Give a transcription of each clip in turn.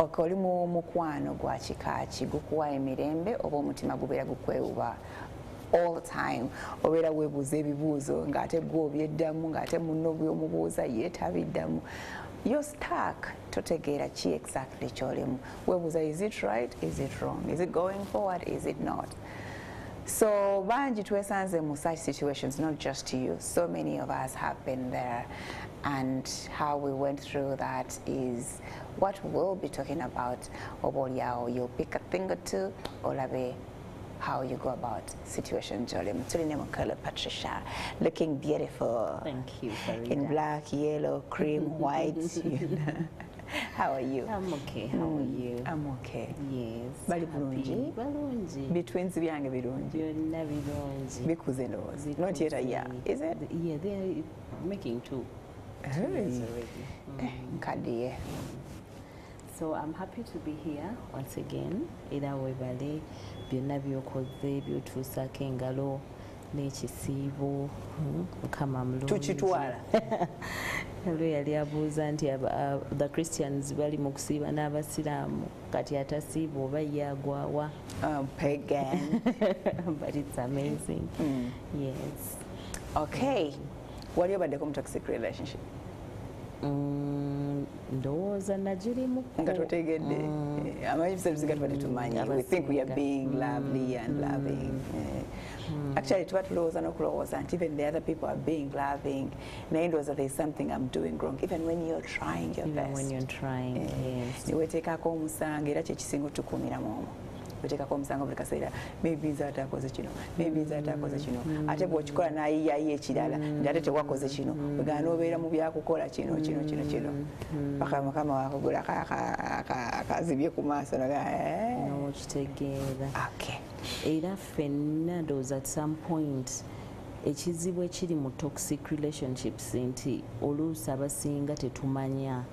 oli mu mukwano gwa kikaaki gukuwa emirembe oba omutima gubeera gukwewuba all time? Obeera weebuuza ebibuuzo ng'ate gwe obyeddamu ng'ate munno byomubuuza ye tabiddamu. You're stuck. Totegeera ki exactly kyolimu? Weebuuza is it right? Is it wrong? Is it going forward? Is it not? So banji twesanze mu such situations, not just you. So many of us have been there. And how we went through that is what we'll be talking about. Obolyao, you'll pick a thing or two, or maybe how you go about situation jolly. Mtuli Mukala Patricia, looking beautiful. Thank you, Farida. In black, yellow, cream, white. you know. How are you? I'm okay. How mm. are you? I'm okay. Yes. Bali bulungi? Balungi. Between byange birungi. Byonna birungi. Bikuze ndowooza. Not yet a year. Is it? Yeah, they're making two. Two years already. Eh, nkaddiye. So I'm happy to be here once again. Era webale byonna byokoze byotuusako engalo n'ekisiibo mukama mulungitukitwala lwe yali abuuza nti the christians bali mu kusiiba n'abasiraamu? Kati atasiiba oba ye agwawa? Pagan. But it's amazing. Mm. yes. Okay. Wali obaddeko mu toxic relationship ndowooza nagirimu nga totegedde Eh, amanyi tubadde tumanyi we think we are being lovely and loving. Eh, actually tuba tulowooza n'okulowooza nti even the other people are being loving. Naye ndowooza there is something i'm doing wrong. Even when you're trying your best. you're trying yes. Niweteekako omusango era kyekisinga otukuumiramu omwo weteekako omusango buli kaseera maybe nze ate akoze kino maybe nze ate akoze kino ate bw'okikola n'ayiyayo ekirala nti ate tewakoze kino wegana n'obeera mu byakukola kino kino kino kino paka mukama wakugula akazibye ku maaso n'okitegeera era ffenna ndowooza at some point ekizibu ekiri mu toxic relationships nti oluusi abasinga tetumanya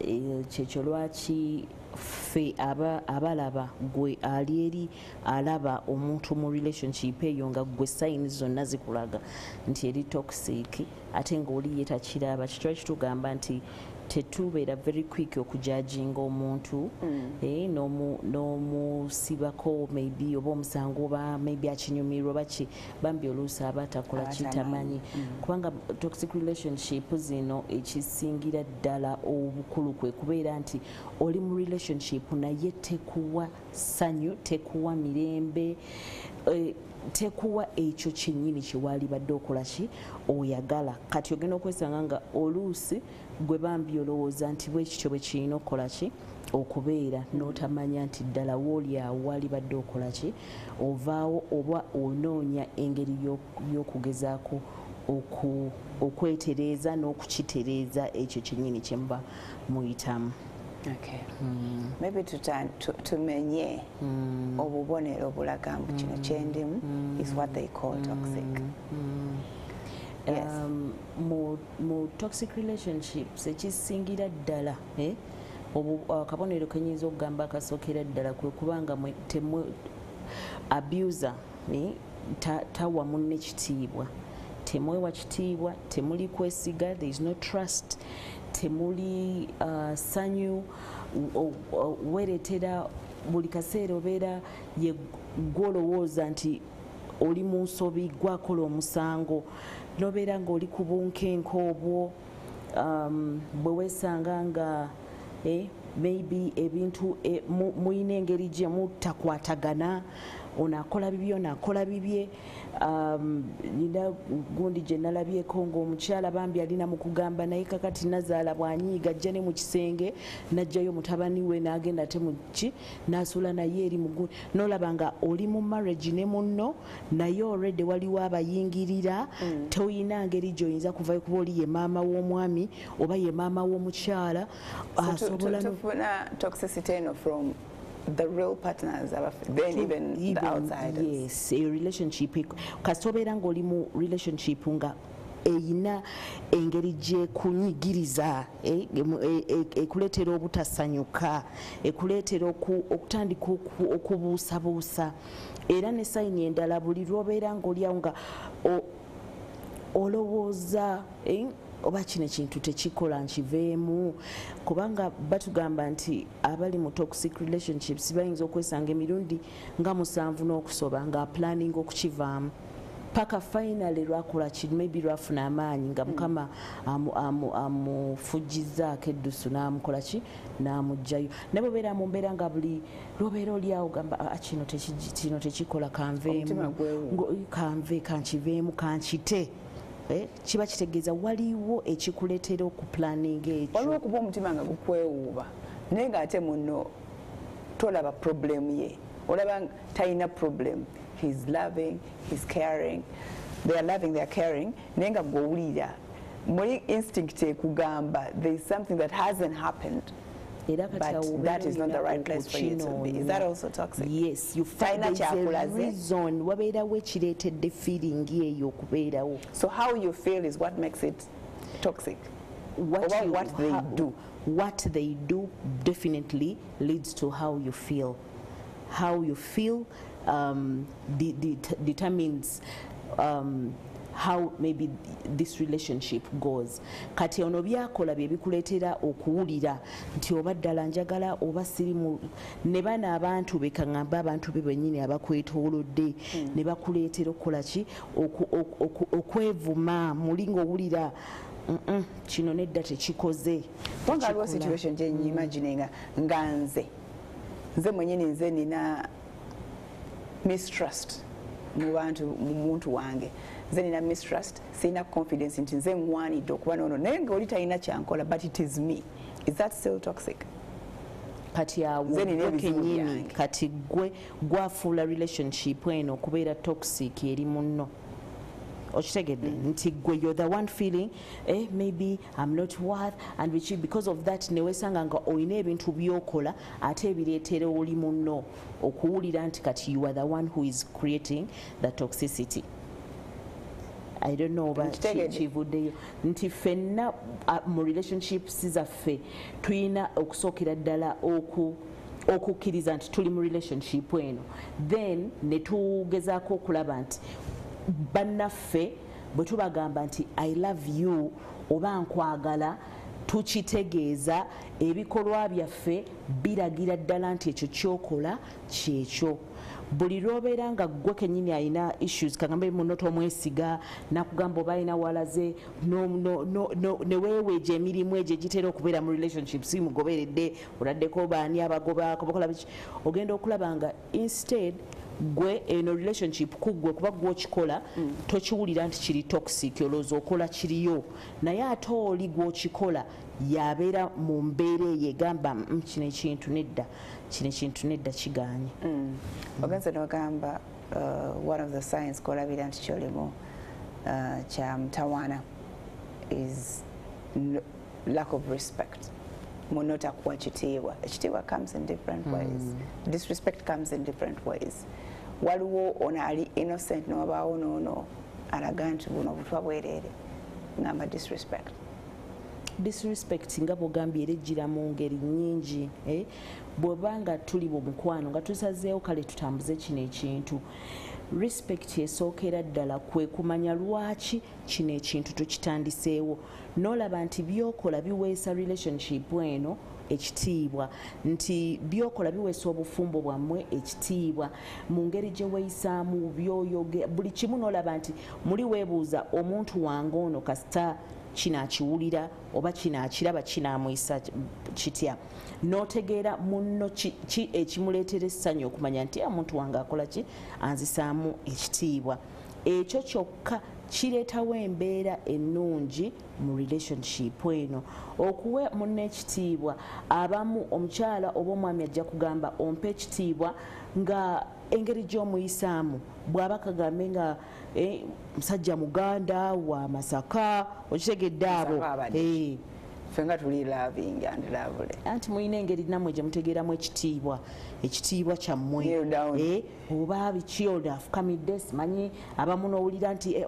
eh, kyekyo lwaki ffe aba- abalaba gwe ali eri alaba omuntu mu relationship eyo nga gwe sayini zonna zikulaga. Nti eri toxic ate ngaoli ye takiraba kitwa kitugamba nti tetubeera very quick okujajinga omuntu eh, n'omu- n'omusibako maybe oba omusango oba maybe akinyumirwa baki bambi oluusi aba atakola kitamanyi. kubanga toxic relationship zino ekisingira ddala obukulu kwe kubeera nti oli mu relationship naye tekuwa ssanyu tekuwa mirembe eh, tekuwa ekyo kyennyini kyewali badde okola ki? Oyagala. Kati ogenda okwesanga nga oluusi gwe bambi olowooza nti bwekityo bwe kirina okukola ki? Okubeera n'otamanya nti ddala wooli awo wali badde okola ki? Ovaawo oba onoonya engeri y'ok- y'okugezaako oku- okwetereeza n'okukitereeza ekyo kyennyini kye muba muyitamu. Okay. Maybe tuta- tu- tumenye obubonero obulaga mbu kino kyendimu is what they call toxic Yes. Um, mu, mu toxic relationships ekisingira ddala eh? akabonero kenyinza okugamba akasookera ddala kwe kubanga abuser eh? ta- tawa munne kitiibwa temwewa kitiibwa temuli kwesiga there is no trust temuli uh, sanyu weretera buli kaseera obeera ye gwolowooza nti oli mu nsobi gwakola omusango nobeera ngaoli ku bunkenke obwo um, bwe weesanga nga eh, maybe ebintu eh, mu- muyina engeri gye mutakwatagana ono akola bibye ono akola bibye nina gundi gye nalabyeko ngaomukyala bambi alina mu kugamba naye kakati nazaala bwanyiiga ajja ne mu kisenge najjayo mutabani we n'agenda ate muki n'asuula naye eri mugundi nolaba nga oli mu marriage ne munno naye olredde waliwo abayingirira. Toyina ngeri gy'oyinza kuvayo kuba oli ye maama w'omwami oba ye maama w'omukyala asobola tufuna toxicity eno from the real partners aba- then even the Even, outsiders yes eyo relationship. Obeera ngaoli mu relationship nga eyina engeri gyekunyigiriza eh, emu- e- e- ekuleetera obutasanyuka ekuleetera oku- okutandika oku- okubuusabuusa. Era ne sayini endala buli lwobeera ngaoliawo nga o- olowooza eh, oba kino ekintu tekikola nkiveemu kubanga batugamba nti abali mu toxic relationships bayinza okwesanga emirundi nga musanvu n'okusoba nga planning okukivaamu. Paka finally lwakola ki maybe lwafuna amaanyi nga mukama amu- amu- amufujjizaako eddusu n'amukola ki n'amugjayo. Naye bwebeera mu mbeera nga buli lwobeera oliawo gamba "Ah, kino kino tekikola kanveemu. Kanve kankiveemu kankite kiba kitegeeza waliwo ekikuleetera okupulaninga ekyo. Waliwo okuba omutima nga gukwewuuba naye ng'ate muno tolaba problemu ye. Olaba talina problem. He's loving he's caring. They are loving they are caring. Naye nga gwowulira muri instinct ekugamba there is something that hasn't happened But that is not the right place for you to be. Is that also toxic? yes you find there's a reason wabeerawo ekireetedde feeling eyo okubeerawo so how you feel is what makes it toxic what, you- what they how- do. what they do definitely leads to how you feel how you feel um, de- de- determines um, how maybe this relationship goes. Kati ono byakola bye bikuleetera okuwulira nti oba ddala njagala oba sirimu ne bano abantu be kaŋŋamba abantu be bennyini abakwetoolodde ne bakuleetera okukola ki? Okwevuma muli ng'owulira "Mm-mm, kino nedda tekikoze. Kubanga tekikola." situation gye nyimagininga nga nze. Nze mwenyini nze nina mistrust mu bantu mu muntu wange nze nina mistrust sirina confidence nti nze ŋwanidde okuba nono naye ngaoli talina kyankola but it is me. Is that still toxic? Kati awo byange. kati gwe gwafuula relationship eno okubeera toxic eri munno. Okitegedde? Nti gwe you're the one feeling eh, maybe i'm not worth and biki because of that newesanga nga olina ebintu byokola ate ebireetera oli munno. Okuwulira nti kati you are the one who is creating the toxicity i don't know oba Nkitegedde. kivuddeyo nti ffenna ah, mu relationships zaffe tulina okusookera ddala oku okukkiriza nti tuli mu relationship eno then ne tugezaako okulaba nti bannaffe bwe tubagamba nti i love you oba nkwagala tukitegeeza ebikolwa byaffe biragira ddala nti ekyo kyokola kyekyo buli lwobeera nga gwe kenyini alina issues kagambe muno tomwesiga nakugamba oba alina walaze no- no- no- no- neweeweeja emirimu egyo egitera okubeera mu relationship si mugoberedde oladdeko baani abagoba bakola biki? Ogenda okulaba nga instead gwe eno relationship kuggwe kuba gwe okikola tokiwulira nti kiri toxic olowooza okola kiriyo. Naye ate oli gwokikola yabeera mu mbeera eyo egamba "Mm, kino ekintu nedda kino ekintu nedda kigaanye ogenze nogamba uh, one of the signs kolabira nti kyolimu uh, kya mutawaana is lack of respect. Muno takuwa kitiibwa. Ekitiibwa comes in different ways. Disrespect comes in different ways. Waliwo ono ali innocent nowabaawo noono alaga nti buno butwa bwereere ngamba disrespect disrespect nga bwogambye era ejjira mu ngeri nnyingi eh? bwebanga tuli mu mukwano nga tusazeewo kale tutambuze kino ekintu. Respect esookera ddala kwe kumanya lwaki kino ekintu tukitandiseewo n'olaba nti byokola biweesa relationship eno ekitiibwa nti byokola biweesa obufumbo bwammwe ekitiibwa. Mu ngeri gye weeyisaamu byoyoge buli kimu n'olaba nti muli weebuuza omuntu wange ono kasita kino akiwulira oba kino akiraba kinaamuyisa kitya. N'otegeera munno ki ki ekimuleetera essanyu okumanya nti omuntu wange akola ki? Anzisaamu ekitiibwa. Ekyo kyokka kireetawo embeera ennungi mu relationship eno. Okuwa munno ekitiibwa abamu omukyala oba omwami ajja kugamba ompa ekitiibwa nga engeri gy'omuyisaamu. Bw'aba kagambe nga musajja muganda wa masaka okitegedde abo. Eh, ffe nga tuli loving and lovely. Anti mulina engeri nammwe gye mutegeeramu ekitiibwa ekitiibwa kyammwe. Eh, oba biki olwo afukamidde simanyi abamu n'owulira nti eh,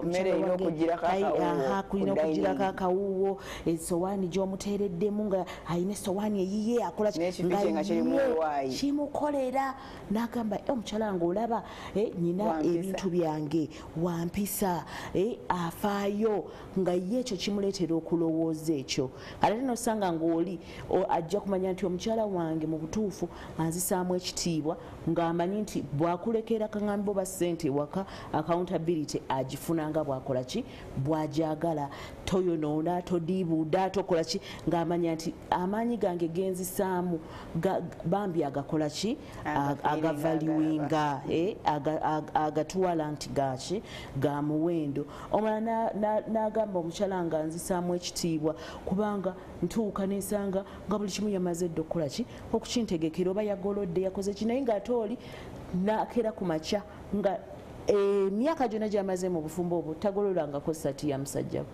kulina okugirako akawuuwo esowaani gy'omuteereddemu nga alina esowaani eyiye akola nga kimukolera n'agamba "Eh, omukyala wange olaba eh, nyina Wampisa." ebintu byange wampisa eh, afaayo. Nga ye ekyo kimuleetera okulowooza ekyo. Ate nosanga ngaoli o- ajja kumanya nti omukyala wange mu butuufu anzisaamu ekitiibwa ng'amanyi nti bwakulekera kaŋambo ba ssente ewaka accountability agifuna nga bwakola ki? Bwajagala. Toyonoona todiibuuda tokola ki? Ng'amanya nti amaanyi gange genzisaamu bambi agakola ki? Agavaliwinga eh, aga- aga- agatwala nti gaki ga muwendo. Na- n'agamba omukyala nga nzisaamu ekitiibwa kubanga ntuuka nensanga nga buli kimu yamaze dde okukola ki? Okukintegekera oba yagolodde yakoze ki? Naye ng'ate oli nakera ku makya nga emyaka gyonna gyamaze mu bufumbo obwo tagololangako sati ya musajja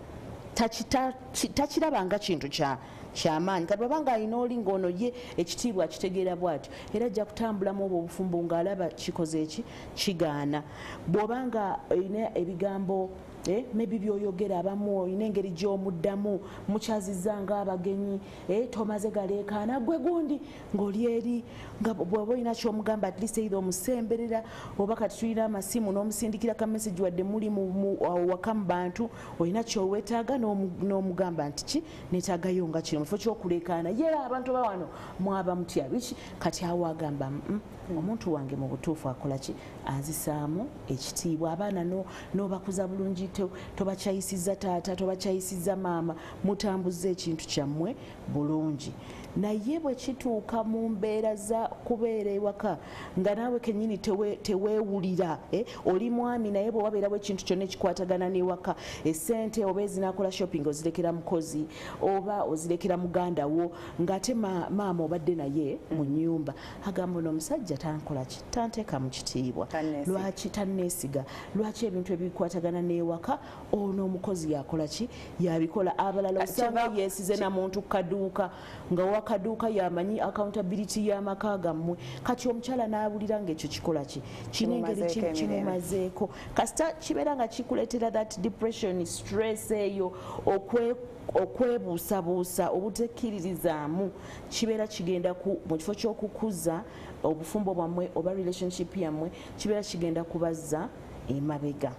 takirabanga kintu kya kyamaanyi kati bwabanga alina oli ngaono ye ekitiibwa akitegeera bwatyo era ajja kutambulamu obwo obufumbo ng'alaba kikoze eki kigaana. Bw'obanga olina ebigambo eh, maybe byoyogera abamu olina engeri gy'omuddamu mukyaziza ng'abagenyi eh, tomaze galeekaana. Gwe gundi ng'oli eri nga bw'oba olina kyomugamba at least either omusemberera oba kati tulina amasimu n'omusindikira ka message wadde muli mu- mu- awo waka mu bantu olina kyowetaaga n'omu- n'omugamba nti ki? Neetaagayo nga kino mufo kyokuleekaana. Ye abantu ba wano mwaba mutya? Biki? Kati awo agamba "Mm, omuntu wange mu butuufu akola ki? Anzisaamu ekitiibwa. Abaana no- n'obakuza bulungi to- tobakyayisiza taata tobakyayisiza maama mutambuza ekintu kyammwe bulungi naye bwe kituuka mu mbeera za kubeera ewaka nga naawe kenyini tewe- teweewulira eh, oli mwami naye bwe wabeerawo ekintu kyonna ekikwatagana n'ewaka esente oba ezinakola shopping ozirekera mukozi oba ozirekera muganda wo ng'ate ma- maama obadde naye mu nyumba agamba ono omusajja tankola ki? Tanteeka mu kitiibwa. Lwaki tanneesiga? Lwaki ebintu ebikwatagana n'ewaka ono omukozi yakola ki? Yabikola abalala osanga yeesize na muntu ku kaduuka nga wakaduuka yamanyi accountability y'amaka gammwe. Kati omukyala n'awulira ngaekyo kikola ki? Kina engeri ki- Kimumazeeko kasita kibeera nga kikuleetera that depression stress eyo okwe okwebuusabuusa obutekkiririzaamu kibeera kigenda ku- mu kifo ky'okukuza obufumbo bwammwe oba relationship yammwe kibeera kigenda kubazza emabega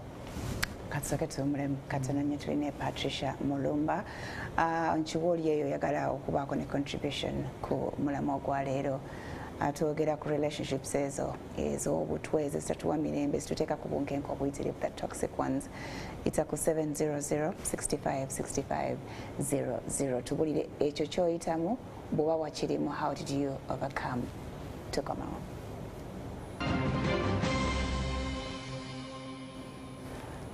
katusooke tuwumulemu katono nnyo tulina patricia mulumba. Nkiwooli nkiwa oli eyo oyagala okubaako ne contribution ku mulamu ogwaleero. Ah, twogera ku relationships ezo ez'obutwe ezo zitatuwa mirembe zituteeka ku bunkenke obuyitirivu the toxic ones. Ita ku 700 65 65 00 tubulire ekyo kyoyitamu bw'oba wakirimu how did you overcome? Tukomawo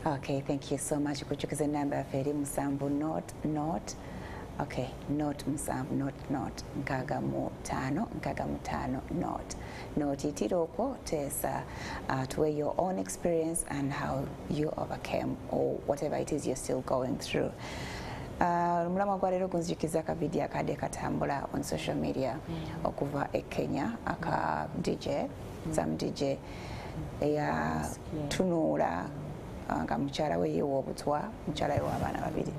Okay, thank you so much. Kuchukiza namba ya feri Musambu not not okay not Musambu not not nkaga mu tano nkaga mu tano not nootiyitira okwo tesa. Uh, to your own experience and how you overcame or whatever it is you're still going through. Uh, omulamu gwa leero gunzijukiza akavidiyo akadde katambula on social media. Okuva e kenya aka dj some dj eyatunuula uh, nga mukyala we yeewa obutwa mukyala we w'abaana babiri.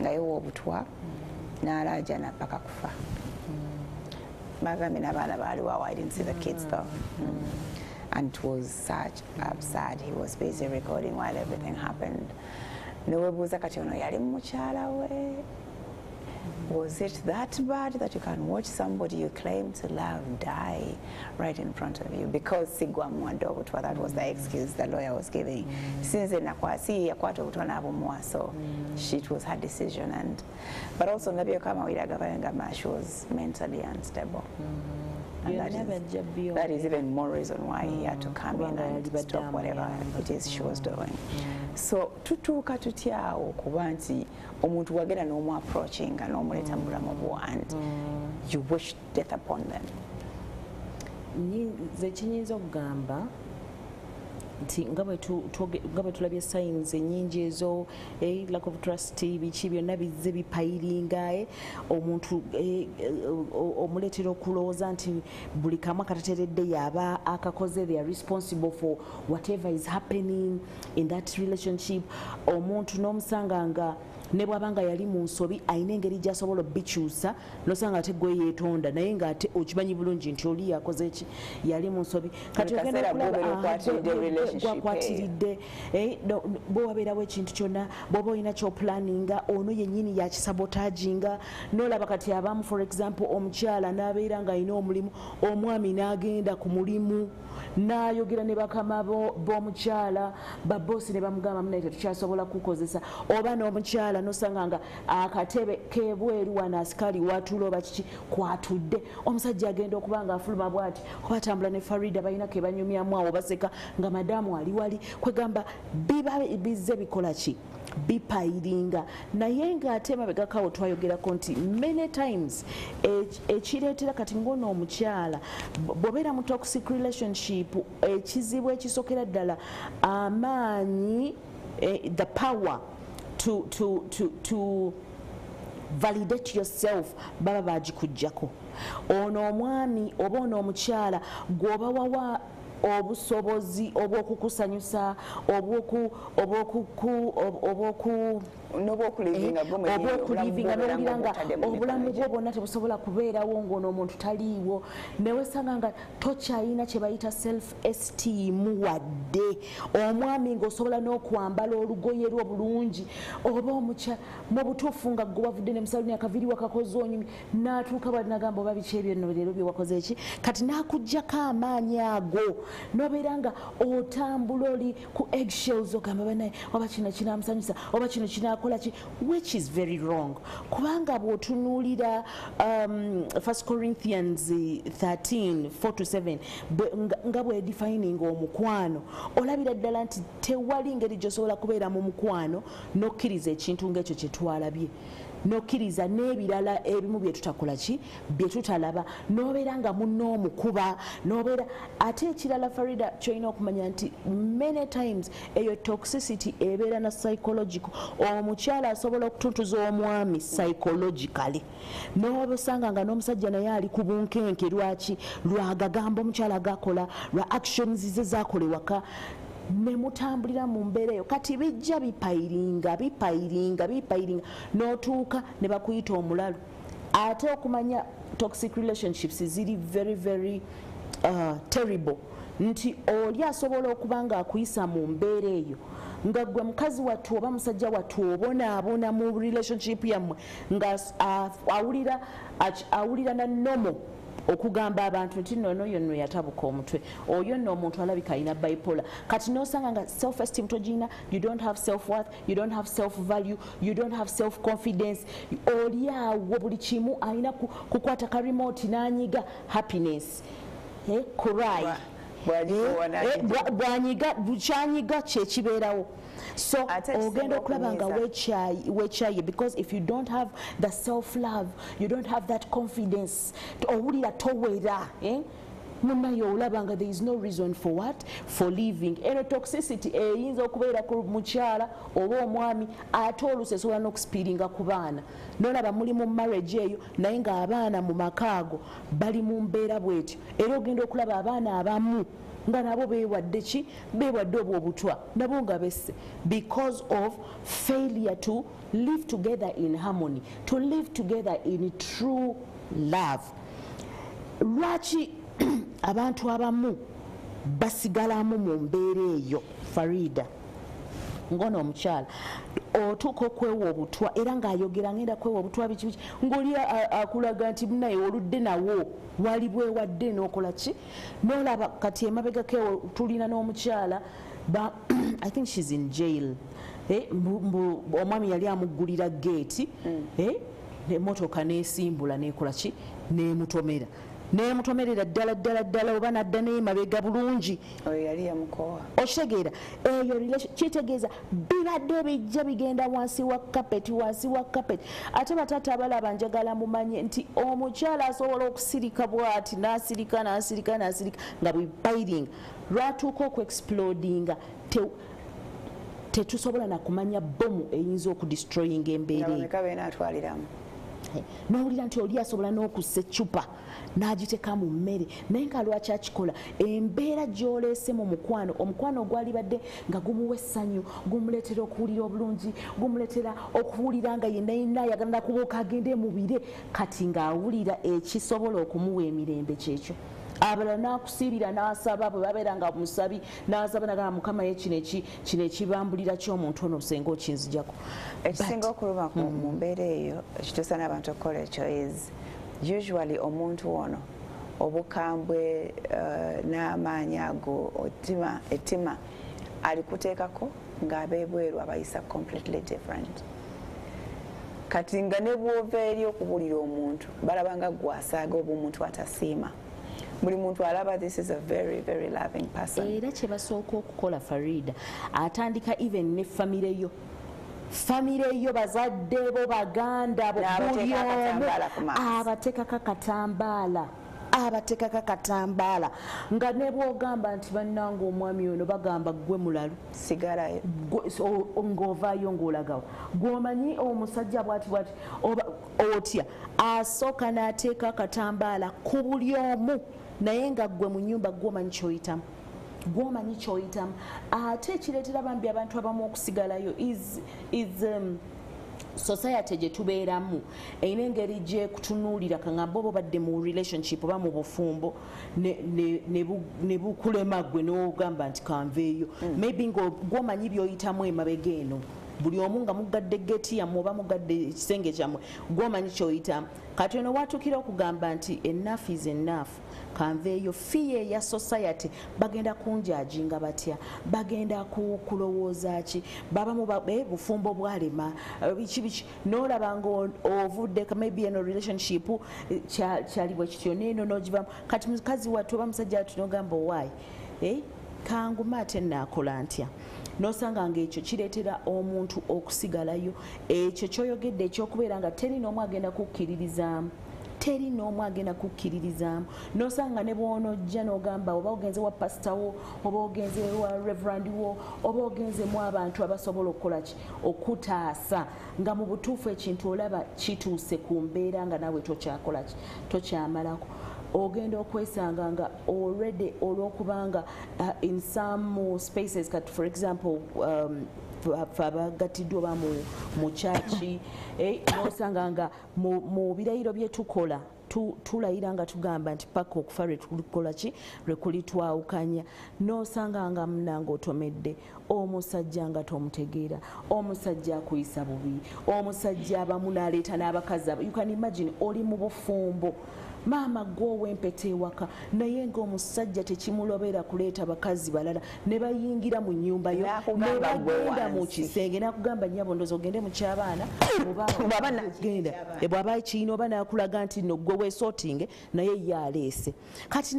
Nga yeewa obutwa n'alaajana paka kufa. Bagambye n'abaana baaliwo I didn't see the kids though. Mm. and it was such absurd he was busy recording while everything happened. Newebuuza kati ono yali mukyala we Was it that bad that you can watch somebody you claim to love die right in front of you? Because sigwa mwanda obutwa, that was the excuse the lawyer was giving. Since nakwasi yakwata obutwa n'abumuwa, so she, it was her decision. And but also nabio kama wiragavanga she was mentally unstable. And that is, that is even more reason why he had to come in and stop whatever it is she was doing. So tutuka tutya awo kuba nti omuntu wagenda n'omu approachinga n'omuleeta mu bulamu bwo and you wish death upon them. Nze kinyinza okugamba nti nga bwe tulabye signs ennyingi ezo eh, lack of trust biki byonna bizze bipayiringa eh, omuntu eh, eh, omuleetera okulowooza nti buli kamu akatateredde yaba akakoze they are responsible for whatever is happening in that relationship omuntu n'omusanga nga ne bw'aba nga yali mu nsobi ayina engeri gy'asobola obbikyusa nosanga ate gwe yeetonda naye ng'ate okimanyi bulungi nti oli yakoze ki? Yali mu nsobi. Kati ogenda kaseera okulaba, gw'obeera aha, okwatiridde gwe- gwe- relationship eyo. gwakwatiridde eh, no- no- bwe wabeerawo ekintu kyonna bw'oba olina kyopulaninga ono yennyini yakisabotaginga nolaba kati abamu for example omukyala n'abeera ng'alina omulimu omwami n'agenda ku mulimu n'ayogera ne bakama bo- b'omukyala baboosi ne bamugamba munaye tetukyasobola kukozesa. Oba n'omukyala nosanga nga akatebe kebweru wano asikaali watula oba kiki kwatudde. Omusajja agenda okuba nga afuluma bwati oba atambula ne farida balina ke banyumyamu awo baseka nga madamu ali wali kwegamba biba bizze bikola ki? Bipayiringa. Naye ng'ate mabegakawo twayogerako nti many times eki- ekireetera kati ngono omukyala bw'obeera mu toxic relationship ekizibu ekisokera ddala amaanyi eh, the power to, to, to, to validate yourself baba bagikugjako ono omwami oba ono omukyala gwoba wawa obusobozi obw'okukusanyusa obw'oku- obwokulivinga nowulira nga obulamu bwo bwonna tebusobola kubeerawo ng'ono omuntu taliiwo. Newesanga nga tokyayina kye bayita self esteem wadde. Omwami ng'osobola n'okwambala olugoye lwo bulungi oba omukya mu butuufu nga gwe wavudde ne musaluni akaviri wakakoze onyumi n'atuuka bwati nagamba oba biki ebyo nno leero bye wakoze eki kati n'akugjako amaanyi ago. Nobeera nga otambula oli ku eggshells ogamba banaye oba kino kinamusanyusa oba kino kinakola ki? Which is very wrong. Kubanga bw'otunuulira um, 1 corinthians 13 4 to 7 bwe- nga- nga bwedefininga omukwano olabira ddala nti tewali ngeri gyosobola kubeera mu mukwano n'okkiriza ekintu ng'ekyo kye twalabye nokkiriza n'ebirala ebimu bye tutakola ki? Bye tutalaba. N'obeera nga munno omukuba n'obeera ate ekirala farida kyolina okumanya nti many times eyo toxicity ebeera na psychological. Omukyala asobola okutuntuza omwami psychologically. N'obusanga nga n'omusajja naye ali ku bunkenke lwaki? Lwagagamba omukyala gakola lwa actions ze zakola ewaka ne mutambulira mu mbeera eyo. Kati bijja bipayiringa bipayiringa bipayiringa n'otuuka ne bakuyita omulalu. Ate okumanya toxic relationships ziri very very uh, terrible. Nti oli asobola okuba nga akuyisa mu mbeera eyo nga gwe mukazi wattu oba musajja wattu obonaabona mu relationship yammwe nga a- awulira awulira na nomo okugamba abantu nti nono yonno yatabuka omutwe. Oyo nno omuntu alabika alina bipolar. Kati nosanga nga self esteem togina you don't have self worth you don't have self value you don't have self confidence oli awo buli kimu alina ku- kukwata ka remote n'anyiga happiness. Eh, Eh, eh, bwanyiga kyanyiga kyekibeerawo so ogenda okulaba nga wekyaye because if you don't have the self love you don't have that confidence owulira towera eh? Munaye olaba nga there is no reason for what? For living. Eno toxicity eyinza okubeera ku mukyala oba omwami ate oluusi esobola n'okusipiringa ku baana. Nolaba muli mu marriage eyo naye ng'abaana mu maka ago bali mu mbeera bwetyo. Era ogenda okulaba abaana abamu nga nabo beewadde ki? Beewadde obwo obutwa nabo nga besse. Because of failure to live together in harmony. To live together in true love. Lwaki abantu abamu basigalamu mu mbeera eyo. Farida ngono omukyala otuuka okwewa obutwa era ng'ayogera ngenda kwewa obutwa biki biki ng'oli akulaga nti munaye oludde nawo wali bwewadde n'okola ki? N'olaba kati emabegako tulina n'omukyala i think shes in jail. Eh, omwami yali amuggulira geeti eh, emotoka n'esimbula n'ekola ki? N'emutomera nemutomerera ddala ddala ddala oba nadda neyemabega bulungi. Okitegeera eyo kitegeeza bibadde bijja bigenda wansi wa kapeti wansi wa kapeti ate bataata abalaba njagala mumanye nti omukyala asobola okusirika bwati nasirika nasirika nasirika nga bwibairing lwatuuka okuexplodinga te- tetusobola nakumanya bomu eyinza okudistroyinga embeera eyo nowulira nti oli asobola n'okussa ecupa n'agiteeka mu mmere naye nga lwaki akikola? Embeera gy'oleese mu mukwano omukwano ogwalibadde nga gumuwa essanyu gumuleetera okuwulira obulungi gumuleetera okuwulira nga yenna yenna ayagala nakubuuka agende mubire kati ng'awulira ekisobola okumuwa emirembe kyekyo abalala nakusiibira n'asaba bwe babeera nga musabi n'asaba nagamba mukama ye kino eki- kino ekibambulira ky'omuntu ono senga okinzijako ekisinga okuluma ku- mu mbeera eyo ekituusa n'abantu okukola ekyo is usually omuntu ono obukambwe eh, n'amaanyi ago ettima alikuteekako ng'abeebweru abayisa completely different. Kati nga ne bwova eri okubuulira omuntu balaba nga gwasaaga oba omuntu atasiima buli muntu alaba this is a very very loving person. Era kye basooka okukola farida atandika even ne famire yo. Famire yo bazadde bo baganda bo buli omu. abateekako akatambaala abateekako akatambaala nga ne bwogamba nti bannanga omwami ono bagamba gwe mulalu. Sigalayo ng'ovaayo ng'olagawa gwomanyi omusajja bwati bwati otya asooka n'ateeka akatambaala ku buli omu naye nga gwe mu nyumba gwomanyi kyoyitamu gwomanyi kyoyitamu. Ate ekireetera bambi abantu abamu okusigalayo is, is um, society gye tubeeramu. Erina engeri gyekutunuulira kaŋamba oba obadde mu relationship oba mu bufumbo ne- ne- ne bu- ne bukulema gwe n'ogamba nti kanveeyo maybe ng'omanyi byoyitamu emabega eno buli omu nga mugadde geti yammwe oba mugadde ekisenge kyammwe gwomanyi kyoyitamu. Kati ono watuukira okugamba nti enough is enough kanveeyo fiye eya society. Bagenda kunjajinga batya? Bagenda ku- kulowooza ki? Babamu ba- eh, bufumbo bwalema eh, biki biki nolaba nga ovudde maybe eno relationship eh, kya- kyali bwe kityo neeno nogivamu kati mukazi wattu oba musajja wattu nogamba owaayi eh, kanguma ate naakola ntya? Nosanga ngaekyo kireetera omuntu okusigalayo. Ekyo kyoyogedde ekyokubeera nga teri n'omu agenda kukkiririzaamu teri n'omu agenda kukkiririzaamu nosanga ne bwonojja n'ogamba oba ogenze wa pasita wo oba ogenze wa reverand wo oba ogenzemu abantu abasobola okukola ki? Okutaasa. Nga mu butuufu ekintu olaba kituuse ku mbeera nga naawe tokyakola ki? Tokyamalako. Ogenda okwesanga nga already olwokubanga uh, in some spaces for example um, fe abagattiddwa oba mu- kyaki eh, nosanga nga mu birayiro bye tukola tu- tulayira nga tugamba nti paka okufa lwetukola ki? Lwekulitwawukanya nosanga nga munanga otomedde omusajja nga tomutegeera omusajja akuyisa bubi omusajja abamu naleeta n'abakazi aba- you can imagine oli mu bufumbo maama gwowempeta ewaka naye ng'omusajja tekimulobera kuleeta bakazi balala ne bayingira mu nnyumba yo ne bagenda mu kisenge nakugamba nyabo ndozi ogende mu ky'abaana genda. Eh, bw'aba kiina oba nakulaga nti no gwe weesootinge naye ye aleese. Kati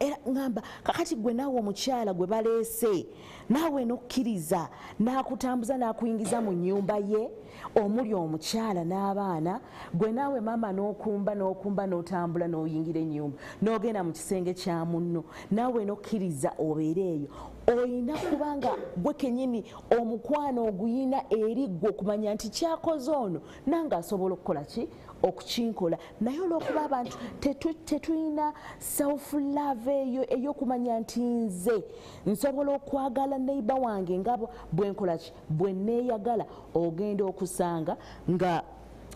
era ŋŋamba kakati gwe naawe omukyala gwe baleese naawe nokkiriza n'akutambuza n'akuyingiza mu nnyumba ye omuli omukyala n'abaana gwe naawe maama n'okumba n'okumba n'otambula n'oyingira ennyumba n'ogenda mu kisenge kya munno naawe nokkiriza obeere eyo. Oyina kubanga gwe kenyini omukwano oguyina eri gwe okumanya nti kyakoze ono nange asobola okukola ki okukinkola naye olwokuba abantu tetu- tetulina self love eyo ey'okumanya nti nze nsobola okwagala neiba wange nga bw- bwenkola ki? Bwe neeyagala ogenda okusanga nga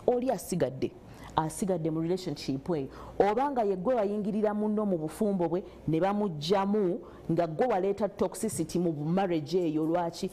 oli asigadde asigadde mu relationship eyo oba nga yeggwe wayingirira munno mu bufumbo bwe ne bamugjamu nga gwe waleeta toxicity mu marriage eyo lwaki?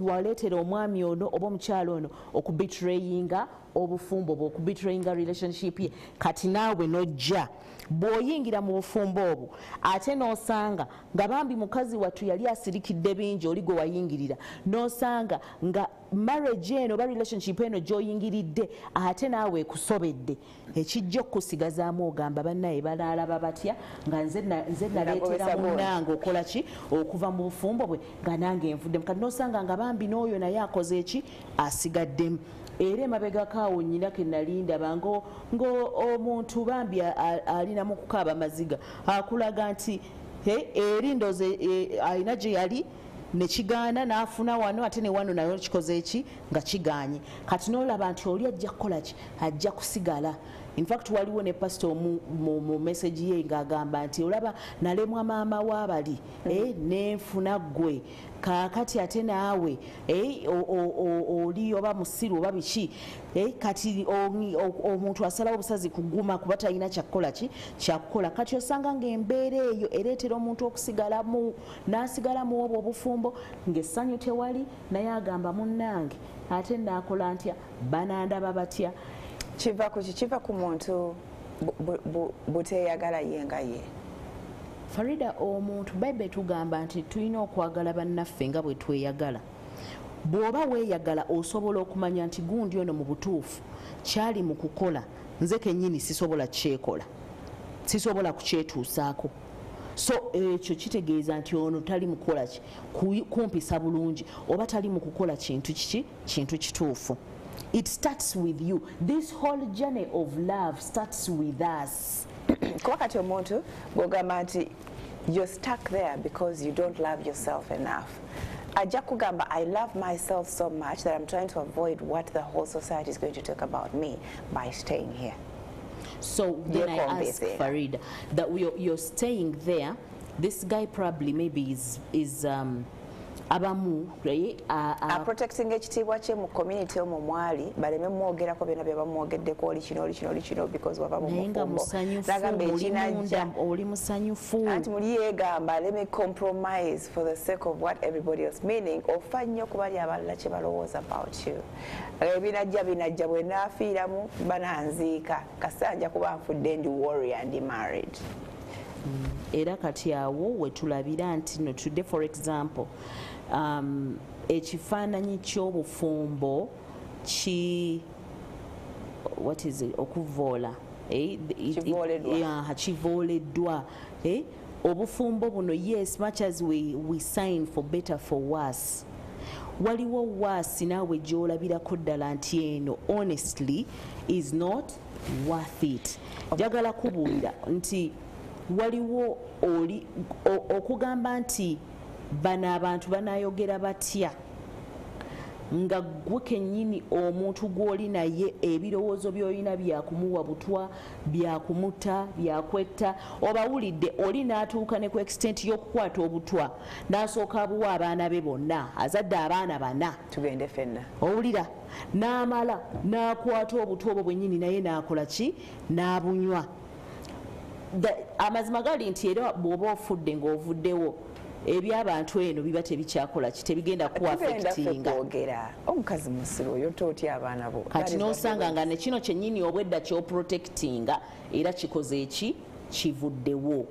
Waleetera omwami ono oba omukyalo ono okubitrayinga obufumbo bwe okubitrayinga relationship ye. Kati naawe nojja bw'oyingira mu bufumbo obwo. Ate n'osanga nga bambi mukazi wattu yali asirikidde bingi oli gwe wayingirira. N'osanga nga marriage eno oba relationship eno gy'oyingiridde ate naawe ekusobedde. Ekijja okukusigazaamu ogamba bannaye balaalaba batya nga nze na- nze naleetera munnange okola ki? Okuva mu bufumbo bwe nga nange envuddemu kati nosanga nga bambi n'oyo naye akoze eki? Asigaddemu era emabegakaawo nnyina ke nali ndaba ngo- ng'omuntu bambi alina mu kukaaba maziga akulaga nti "Hey, eri ndoze eh, alina gye yali nekigaana n'afuna wano ate ne wano nayo kikoze eki nga kiganye kati n'olaba nti oli ajja kukola ki? Ajja kusigala. Infact waliwo ne pasito mu, message ye ng'agamba nti olaba nalemwa maama waabali eh, nenfuna ggwe kaakati ate naawe eh, oli oba musiru oba biki eh, kati omuntu asalawo obusazi kuguma kuba talina kyakukola ki? Kyakukola kati osanga ng'embeera eyo ereetera omuntu okusigalamu n'asigalamu obwo obufumbo ng'essanyu tewali naye agamba munnange ate naakola ntya? Banandaba batya. Kiva ku ki? Kiva ku muntu bu- bu- bu- buteeyagala ye nga ye farida omuntu bayibuli etugamba nti tulina okwagala bannaffe nga bwe tweyagala. Bw'oba weeyagala osobola okumanya nti gundi ono mu butuufu kyali mu kukola. Nze kennyini sisobola kyekola sisobola kukyetuusaako. So ekyo kitegeeza nti ono tali mu kukola ki? Ku- kumpisa bulungi. Oba tali mu kukola kintu kiki? Kintu kituufu. It starts with you. This whole journey of love starts with us kuba kati omuntu bw'ogamba nti you're stuck there because you don't love yourself enough ajja kugamba i love myself so much that i'm trying to avoid what the whole society is going to talk about me by staying here So then I ask. Farida that you're, you're staying there. This guy probably maybe is is um, abamu right? Uh, uh, aprotecting ekitiibwa kye mu community omwo mwali baleme mwogerako byonna bye bamwogeddeko oli kino oli kino oli kino because wava mu naye nga mufumbo. musanyufu anti muli yeegamba let me compromise for the sake of what everybody else meaning ofa nnyo ku bali abalala kye balowooza about you. Ebinajja binajja bwe naafiiramu bananziika. Kasanja kuba nfudde ndi warrior ndi married. Era kati awo wetulabira nti no today for example ekifaananyi ky'obufumbo ki what is it okuvoola eh, Kivooleddwa. eh? obufumbo buno yes much as we, we sign for better for worse waliwo waasi naawe gyolabirako ddala nti eno honestly is not worth it njagala kubuulira nti waliwo oli okugamba nti bano abantu banayogera batya? Nga gwe kennyini omuntu gw'oli naye ebirowoozo by'olina byakumuwa butwa byakumutta byakwetta obawulidde oli n'atuuka ne ku extent y'okukwata obutwa n'asooka abuwa abaana be bonna azadde abaana bana? Tugende fenna owulira? N'amala n'akwata obutwa obwo bwennyini naye n'akola ki? N'abunywa. Amazima gali nti era bw'oba ofudde ng'ovuddewo ebyabantu eno biba tebikyakola ki? Tebigenda kwogera omukazi musiru oyo tootya abaana bo. Kati n'osanga nga nekino kyennyini obwedda kyoprotectinga era kikoze eki kivuddewo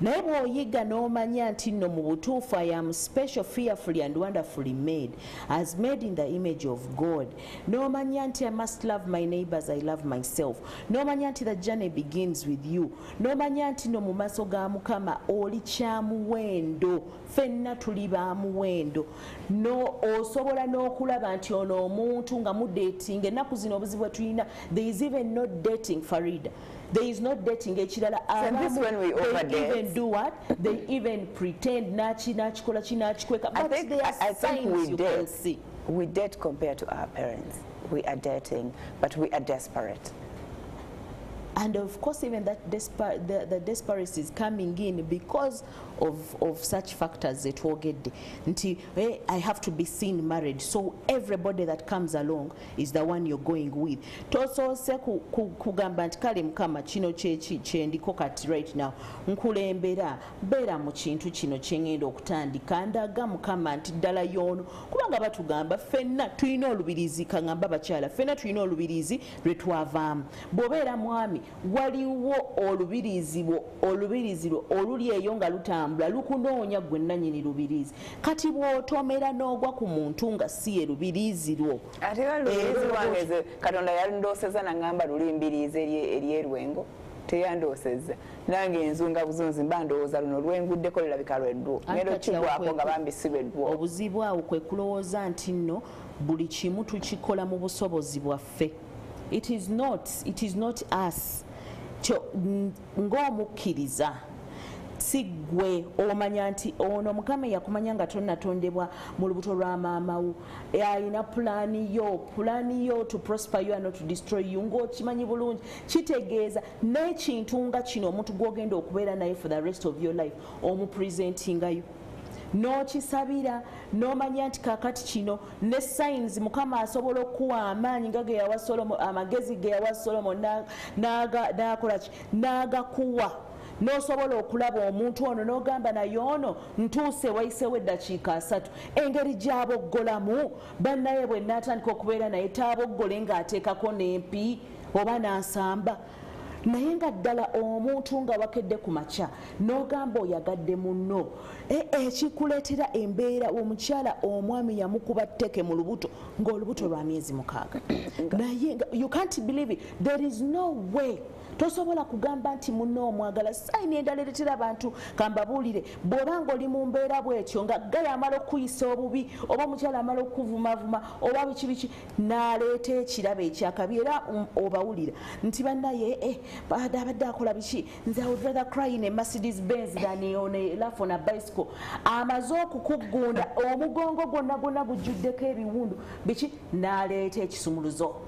naye bw'oyiga n'omanya nti nno mu butuufu i am special fearfully and wonderfully made as made in the image of god. N'omanya nti i must love my neighbors i love myself. N'omanya nti the journey begins with you. N'omanya nti no mu maaso ga mukama oli kyamuwendo ffenna tuli ba muwendo. No osobola n'okulaba nti ono omuntu nga mudating ennaku zino obuzibu bwe tulina there is even no dating farida there is no dating ekirala And this Abamu, when we they even do what they even pretend naki nakikola ki nakikweka but think, there are I, I signs we you can date. see We date compared to our parents. We are dating, but we are desperate. and of course even that despa the, the desperation is coming in because of, of such factors zetwogedde. Nti eh, i have to be seen married. So everybody that comes along is the one you're going with. Tosoose ku- ku- kugamba nti kale mukama kino kyeki kyendiko kati right now nkulembera beera mu kintu kino kyengenda okutandika. Ndaga mukama nti ddala y'ono kubanga batugamba ffenna tulina olubirizi kaŋamba bakyala ffenna tulina olubirizi lwe twavaamu. Bw'obeera mwami waliwo olubirizi bwo olubirizi lwo oluli eyo nga lutambula lukunoonya gwe nannyini lubirizi. Kati bw'otomera n'ogwa ku muntu nga si ye lubirizi lwo. Ate era lubirizi Eh, lwange ze katonda yandooseza naŋŋamba luli mbiriizi eryerwengo teyandooseza nange enzunga buzunzi mba ndowooza luno lwenguddeko lirabika lweddwo okigwako kwe- nga bambi si lweddwo obuzibu awo kwe kulowooza nti nno buli kimu tukikola mu busobozi bwaffe. It is not, it is not us. Ng'omukkiriza si gwe omanya nti ono mukama yakumanya nga tonatondebwa mu lubuto lwa maamawo alina pulaani yo pulaani yo to prosper you not to destroy you. Ng'okimanyi bulungi kitegeeza n'ekintu nga kino omuntu gw'ogenda okubeera naye for the rest of your life omupresentingayo. N'okisabira n'omanya nti kakati kino ne sayins mukama asobola okuwa amaanyi nga ge yawa solomo amagezi ge yawa solomo na- n'aga- n'akolaki n'agakuwa n'osobola okulaba omuntu ono n'ogamba naye ono ntuuse wayisewo eddakiika asatu. Engeri gy'aboggolamu bannaye bwe naatandika okubeera naye taaboggole ng'ateekako n'empi oba n'asamba. Naye nga ddala omuntu nga wakedde ku makya n'ogamba oyagadde munno E- ekikuleetera embeera omukyala omwami yamukuba tteke mu lubuto ng'olubuto lwa myezi mukaaga. Naye you can't believe it. There is no way tosobola kugamba nti munno omwagala sayini endala eretera abantu kambabuulire bw'obanga oli mu mbeera bwetyo nga gaya amala okuyisa obubi oba omukyala amala okuvumavuma oba biki biki n'aleeta ekirabo ekyakabi era um, obawulira. Nti bannaye eh, abadde akola biki? Nze I would rather cry in a Mercedes Benz than on a laugh on a bicycle. Amaze okukugunda omugongo gwonna gwonna gujjuddeko ebiwundu. Biki? N'aleeta ekisumuluzo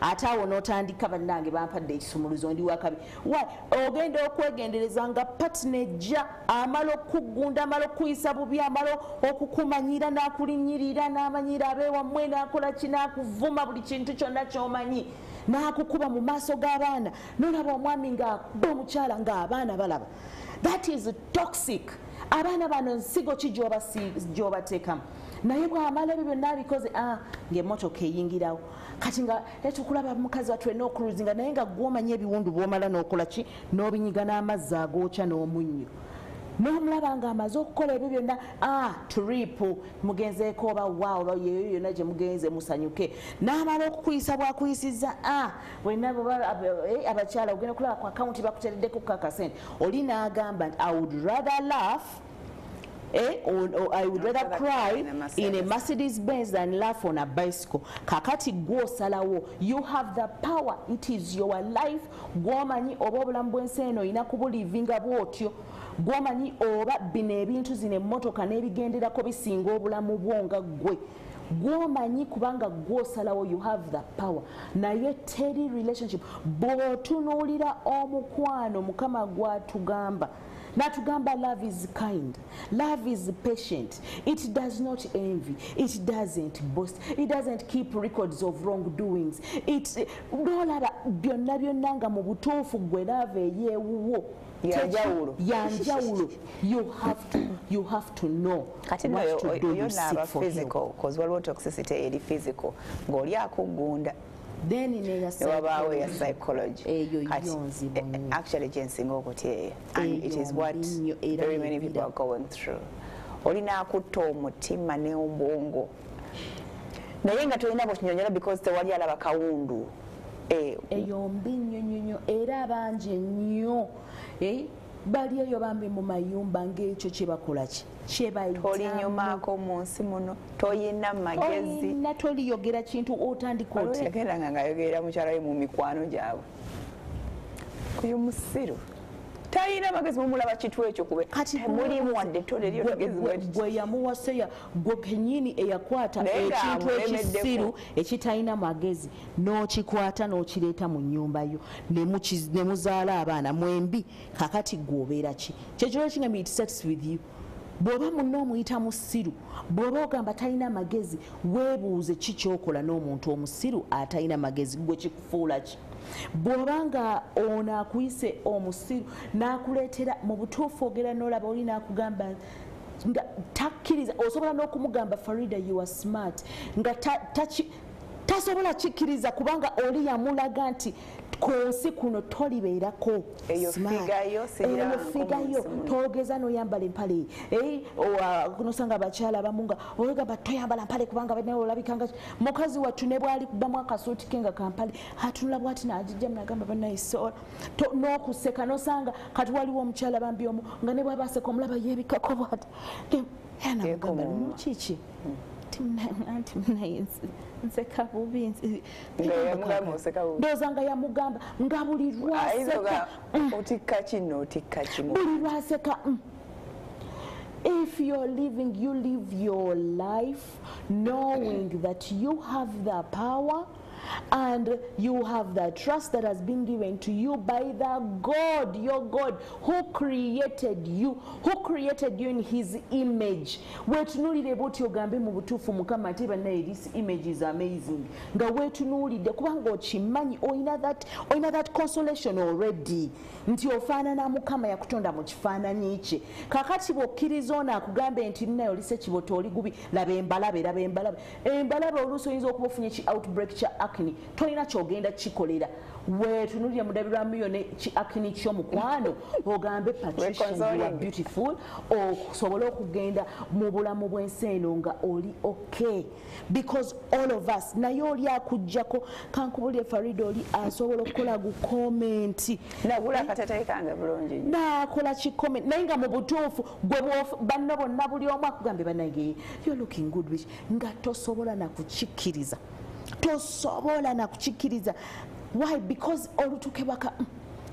ate awo n'otandika bannange bampadde ekisumuluzo ndi wakabi wa ogenda okwegendereza nga patina ejja amala okukugunda amala okuyisa bubi amala okukumanyira n'akulinyirira n'amanyira abeewammwe n'akola ki n'akuvuma buli kintu kyonna ky'omanyi. N'akukuba mu maaso g'abaana n'olaba omwami ng'akuba omukyala ng'abaana balaba. That is toxic. Abaana bano nsigo ki gy'obateekamu? Naye bwamala ebyo byonna abikoze ah, ngaemmotoka eyingirawo kati nga etukulaba mukazi watu wenna okuluzinga naye nga gwomanya ebiwundu bwomala n'okola ki? N'obinyiga n'amazzi agookya n'omunnyo. N'omulaba ng'amaze okukola ebyo byonna ah, tripu mugenzeeko oba wa oba yeyo yonna gye mugenze musanyuke. N'amala okukuyisa bwakuyisizza ah, wenna eh, abakyala ogenda kulaba ku akawunti bakuteereddeko kakasente. Oli n'agamba nti i would rather laugh Eh, or, or I would rather cry in a Mercedes. Mercedes Benz than laugh on a bicycle. Kakati gw'osalawo, you have the power. It is your life. Gw'omanyi oba obulamu bw'ensi eno olina kubulivinga bw'otyo. Gw'omanyi oba bino ebintu zino emmotoka n'ebigenderako bisinga obulamu bwo nga ggwe. Gw'omanyi kubanga gw'osalawo you have the power. Naye teri relationship bw'otunuulira omukwano mukama gw'atugamba natugamba love is kind. Love is patient. It does not envy. It doesn't boast. It doesn't keep records of wrongdoings. It nolaba byonna byonna nga mu butuufu gwe lava njawulo. yanjawulo you have to, you have to know kati nno what to oyo- do oyo you seek naaba for help. physical cause waliwo toxicity eri physical ng'oli akugunda then newabaawo eya psychology. psychology. Yo nzibu eh, nnyo. actually gyensinga okutya eyo and it is what very many people are going through. Olina akutta omutima n'obwongo naye nga tolina bwekinyonyola because tewali alaba kawundu Eh, eyo mbi nnyo nnyo nnyo era bangi ennyo Eh, bali eyo bambi mu mayumba ng'ekyo kye bakola ki? Kye bayitamu. tolinyumaako mu nsi muno toyina magezi. Olina toliyogera kintu otandika oti yagendanga ng'ayogerera mukyala we mu mikwano gyabwe. Oyo musiru talina magezi mumulaba kitu ekyo kube. Kati temulimu wadde ettone lyomagezi gwe yamuwaseya gwe kenyini eyakwata ekintu ekisiru ekitalina magezi n'okikwata n'okireeta mu nyumba yo. Ne muzaala abaana mwembi kakati gwobeera ki? Kyekiro kinga meet sex with you. Bw'oba munna omuyita musiru bw'oba ogamba talina magezi weebuuze ki kyokola n'omuntu omusiru atalina magezi gwe kikufuula ki bw'oba nga ono akuyise omusiru n'akuleetera mu butuufu ogera n'olaba oli n'akugamba nga takkiriza osobola n'okumugamba farida you are smart. Nga tasobola kikkiriza kubanga oli yamulaga nti ku nsi kuno tolibeerako. Eyo smart. figure yo sirira Eyo nko figure mu yo nsi. Muno. togeza noyambala empale. Nosanga abakyala abamu nga oyagamba toyambala mpale kubanga banawe olabikanga mukazi wattu ne bwali kubamu akasuuti ke nga kampale atunula bwati nagijja nagamba banayisola n'okuseka nosanga kati waliwo omukyala bambi omu nga ne bwabaseka omulaba yebikako bwati. Yanamugamba Yeekomomma. kiki anti munaye nseka bubi ndowooza nga yamugamba nga buli ayinza lwaseka oga otikka ki nootikka kimu buli lwaseka mm. if you're living you live your life knowing that you have the power and you have the trust that has been given to you by the God, your God, who created you, who created you in his image. wetunuulire bwoti ogambe mu butuufu mukama ate bannaye this image is amazing. Nga wetunuulidde kubanga okimanyi oyina that, oyina that consolation already. Nti ofaanana mukama yakutonda mu kifaananyi kye. Kakati bw'okkiriza ono akugambe nti nnaye olise kiboto oli gubi laba embalabe laba embalabe embalabe oluusi oyinza okuba ofunye ki outbreak kya acne. Tolina kyogenda kikolera. Wetunulire mudabirwamu yo ne ki acne kyomukwano ogambe patricia beautiful. Osobole okugenda mu bulamu bw'ensi eno nga oli okay because all of us naye oli akugjako kankubulire farida oli asobola okukola gu komenti nagula akatatali kange bulungi nakola kikome naye nga mu butuufu gwe banno bonna buli omu akugambe banage you looking good bitch. Nga tosobola nakukikkiriza tosobola nakukikkiriza why? Because olutuke baka mm,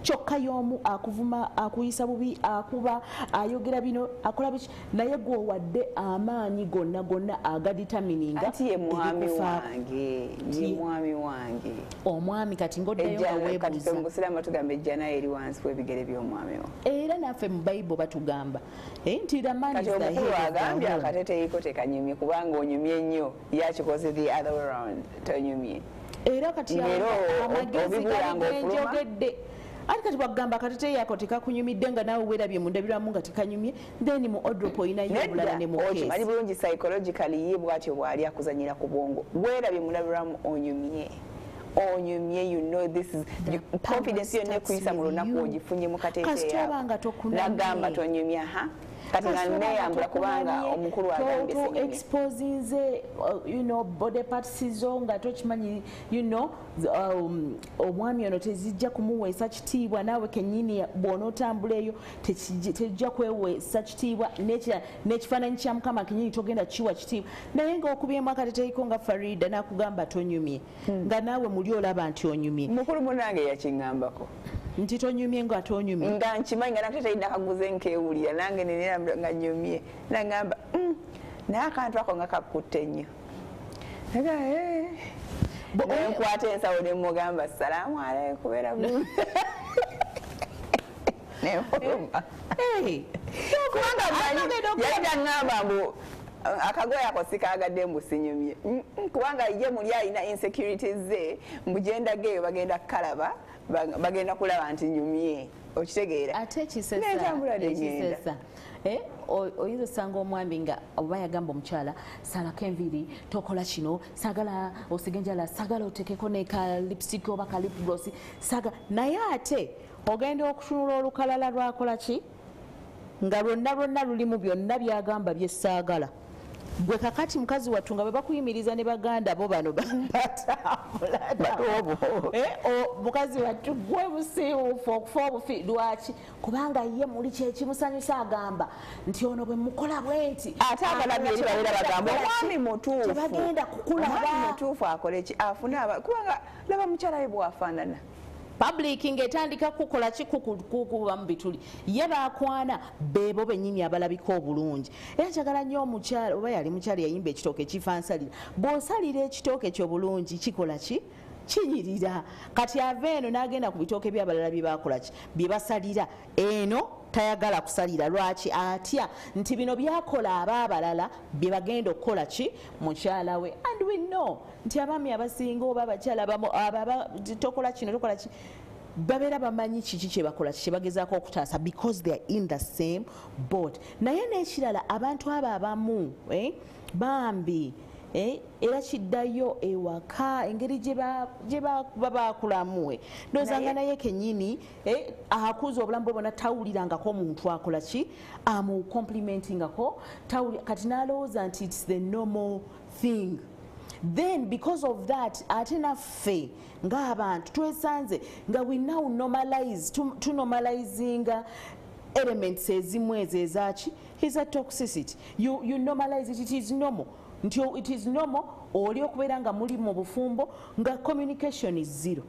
kyokka y'omu akuvuma akuyisa bubi akuba ayogera bino akola biki? Naye gweowadde amaanyi gonna gonna agaditamininga anti ye mwami wange ye mwami wange. Omwami kati ngaoddayo nga Ejja- kati fe weebuuza. mu busiraamu tugamba ejja naye eri wansi w'ebigere by'omwami wo. Era naffe mu bayibuli batugamba nti the omukulu agambye home. akateteeyiko tekanyumye kubanga onyumye nnyo yakikoze the other way round tonyumye. Era kati amagezi obibulanga ati kati bwagamba akateteeyi ako tekakunyumidde nga naawe weerabye mu ndabirwamu nga tekanyumye then mu odrop olinayo obulala ne mu nedda okimanyi keesi bulungi psychologically ye bwatyo bwali akuzanyira ku bwongo. Weerabye mulabiramu onyumye. Onyumye you know this is confidence yonna ekuyisa mu lunaku ogifunye mu tokunamye. nagamba tonyumya ha kati nga neeyambula kubanga omukulu agambye exposinze you know body parts zo nga tokimanyi you know um, omwami ono tezijja kumuweesa kitiibwa naawe kenyini bw'onootambula eyo tekijja- tejja kweweesa kitiibwa n'ekifaananyi kya mukama kenyini togenda kiwa kitiibwa. Naye ng'okubyemu akateteeyiko nga farida n'akugamba tonyumye nga naawe muli olaba nti onyumye. Mukulu munange yakiŋŋambako. Nti tonyumye nga tonyumye. Nga nkimanyi nga nakate talina kaguze nkewulira nange nenera nga nyumye. Nagamba "Mm, naye akantu ako nga kakutte nnyo. Naga, "Eh." Nenkwata ensawo nemugamba salaamu alaikum kubeera bulungi nenfuluma Hey! kubanga yali taŋŋamba mbu akagoye ako sikagadde mbu sinyumye. Mm, mm, kubanga ye muli alina insecurities ze mbu gyendageeyo bagenda kukalaba ba- bagenda kulaba nti nyumye. Okitegeera. Ate ekisesa Eh, oyinza osanga omwami nga oba yagamba omukyala salako enviri tokola kino sagala osige enjala sagala otekeko neka lipstick oba ka lip gloss saga naye ate ogenda okutunula olukalala lwakola ki? Nga lwonna lwonna lulimu byonna byagamba byesaagala gwe kakati mukazi wattu nga bwe bakuyimiriza ne baganda bo bano batambula Eh, o- mukazi wattu gwe busiiwuufu okufa obufi lwaki? Kubanga ye muli kyekimusanyusa agamba nti ono bwe mukola bwe nti ate abalabi eri babeera bagamba omwami mutuufu. tebagenda kukulaba mutuufu akole ki afune kubanga laba mukyala we bwafaanana public ng'etandika kukola ki kuku- kukuba mu bituli? Ye bakwana beebo bennyini abalabika obulungi. Era njagala nnyo omukyala oba yali mukyala yayimba ekitooke kifa nsalira bw'osalira ekitooke kyo bulungi kikola ki? Kinyirira. Kati ava eno n'agenda ku bitooke byabalala bye bakola ki? Bye basalira. Eno tayagala kusalira. Lwaki atya? Nti bino byakola abaabalala bye bagenda okukola ki? Mukyala we and we know nti abaami abasinga oba abakyala tokola kino tokola ki? Babeera bamanyi kiki kyebakola kyebagezaako okutaasa because they are in the same boat. Naye n'ekirala abantu abo abamu eh, bambi eh, era kiddayo ewaka engeri gye ba- gye ba- baba bakulamu we ndowooza nga naye kennyini eh, akuza obulamu bwe bwona tawulirangako omuntu akola ki? Amucomplimentingako kati n'alowooza nti its the normal thing then because of that ate naffe ng'abantu twesanze nga we now normalize tu- tunormalizinga elements ezimu ezo ezaki is a toxicity? You, you normalize it, it is normal. Nti it is normal oli okubeera nga muli mu bufumbo nga communication is zero.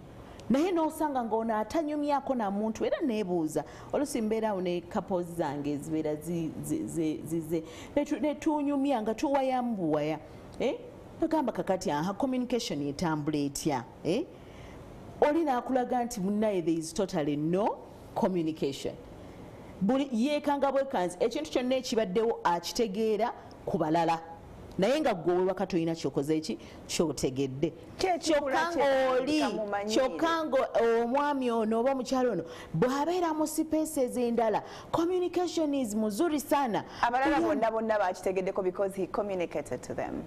Naye n'osanga ng'ono atanyumyako na muntu era neebuuza olusi mbeerawo ne couples zange ezibeera zi- zi- zi- zize. Netu- netunyumya nga tuwayamu buwaya bagamba kakati aha communication etambula etya eh? oli nakulaga nti munaye there is totally no communication. Buli yeekanga bwekanzi ekintu kyonna ekibaddewo akitegeera ku balala. Naye nga gwe wewaka tolina kyokoze eki? Kyotegedde. Kyokka kamumanyire. kyokka nga omwami ono oba omukyalo ono bw'abeera mu sipeesi ez'endala communication is muzuri sana. Abalala bonna bonna bakitegeddeko because he communicated to them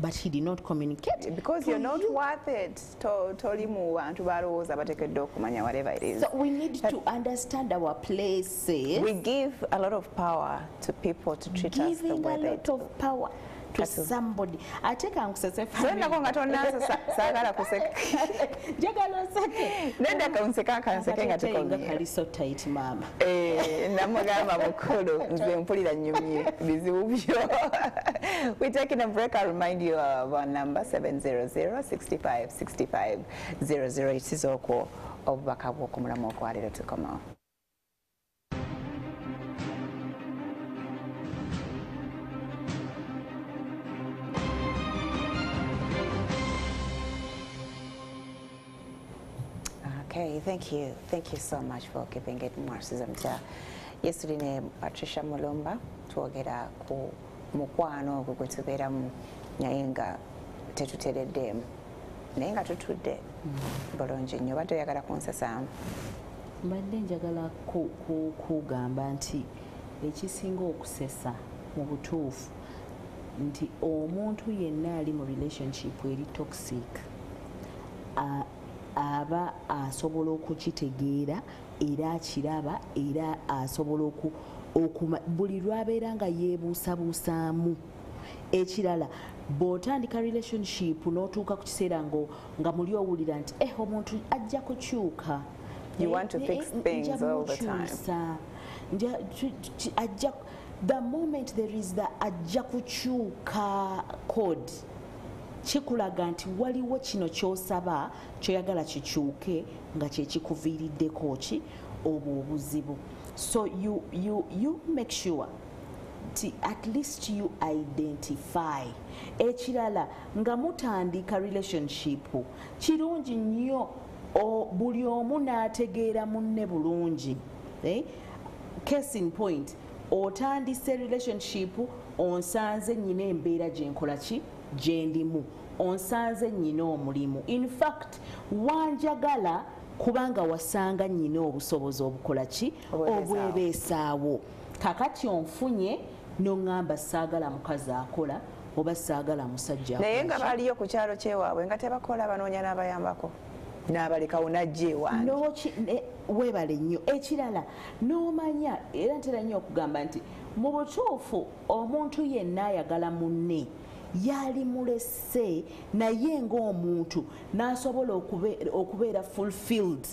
but he did not communicate because you're not you. worth it To- toli mu bantu balowooza batekedde okumanya whatever it is So we need to understand our places. we give a lot of power to people to treat Giving us the giving way a lot of power to somebody. Ate kankusese sonako nga tonansa saagala kuseka. Njagala oseke nedda kanseka akanseke nga Akateteyi nga tekomye kali so tight maama. Eh, namugamba mukulu nze mpulira nnyumye bizibu byo. We're taking a break i'll remind you of our number 700 65 65 00 ekisiza okwo obubaka bw'okumulamu okwaleero tukomawo Okay, thank you. Thank you so much for keeping it Marxism Tia. Yesterday ne Patricia Mulumba twogera ku mukwano ogwo gwe tubeeramu naye nga tetutereddemu naye nga tutudde bulungi nnyo oba toyagala kunsasaamu mbadde njagala ku- ku- kugamba nti ekisinga okusesa mu butuufu nti omuntu yenna ali mu relationship eri toxic a- aba asobola okukitegeera era akiraba era asobola oku- okuma buli lwabeera nga yeebuusabuusaamu. Ekirala bw'otandika relationship n'otuuka ku kiseera nga muli owulira nti eh omuntu ajja kukyuka. You Eh, want to eh, eh, ajja the moment there is the ajja kukyuka code kikulaga nti waliwo kino kyosaba kyoyagala kikyuke nga kyekikuviiriddeko ki? Obwo obuzibu. So you, you, you make sure nti at least you identify. Ekirala nga mutandika relationship kirungi nnyo buli omu n'ategeera munne bulungi eh? case in point otandise relationship onsanze nnyina embeera gyenkola ki? Gyendimu onsanze nnyina omulimu. In fact wanjagala kubanga wasanga nnyina obusobozi obukola ki? Obwebeesaawo. kakati onfunye noŋŋamba saagala mukazi akola oba saagala musajja naye nga baliyo ku kyalo kyewaabwe nga tebakola banoonya n'abayambako. N'abalekawo najja ewange. Weebale nnyo. Ekirala n'omanya era ntera nnyo okugamba nti mu butuufu omuntu yenna ayagala munne yali mulese naye ng'omuntu n'asobola okube- okubeera fulfilled.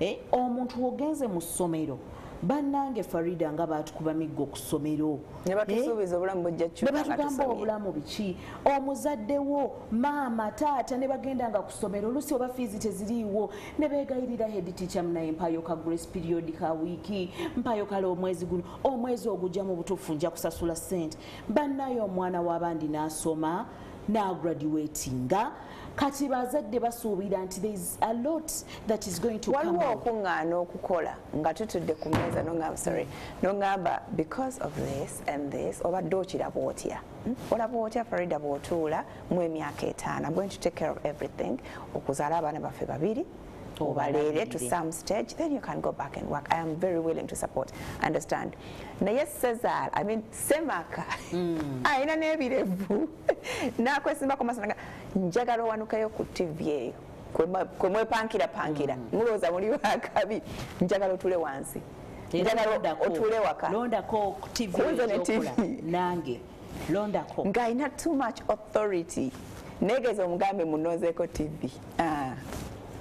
Eh, omuntu ogenze mu ssomero bannange farida nga batukuba miggo ku ssomero. Ne Eh? obulamu nga biki? Omuzaddewo maama taata ne bagendanga ku ssomero olusi oba fiizi teziriiwo ne beegayirira teacher munaye mpayo ka grace period ka wiiki. Mpayo kale omwezi guno omwezi ogujja mu butuufu nja kusasula ssente. Bannaye omwana w'abandi n'asoma n'agraduatinga kati bazadde basuubira nti there is a lot that is going to come waliwo okuŋŋaana okukola nga tutudde ku meeza sorry nogamba because of this and this obadde okiraba otya Hmm? olaba otya farida bw'otuula mu emyaka etaano. I'm going to take care of everything. Okuzaala abaana baffe babiri obaleere to some stage then you can go back and work. I am very willing to support. Understand? Naye cesar i mean semaka. Alina n'ebirevu. Nakwesimbako masanaga. Njagala owanukayo ku tv eyo kwe- kwe mwepankirapankira mulowooza muli wakabi njagala otule wansi. Njagala otule waka. Londako ku tv nange. Londako. Ng'alina too much authority. Neegeza omugambe munozeeko tv Ah,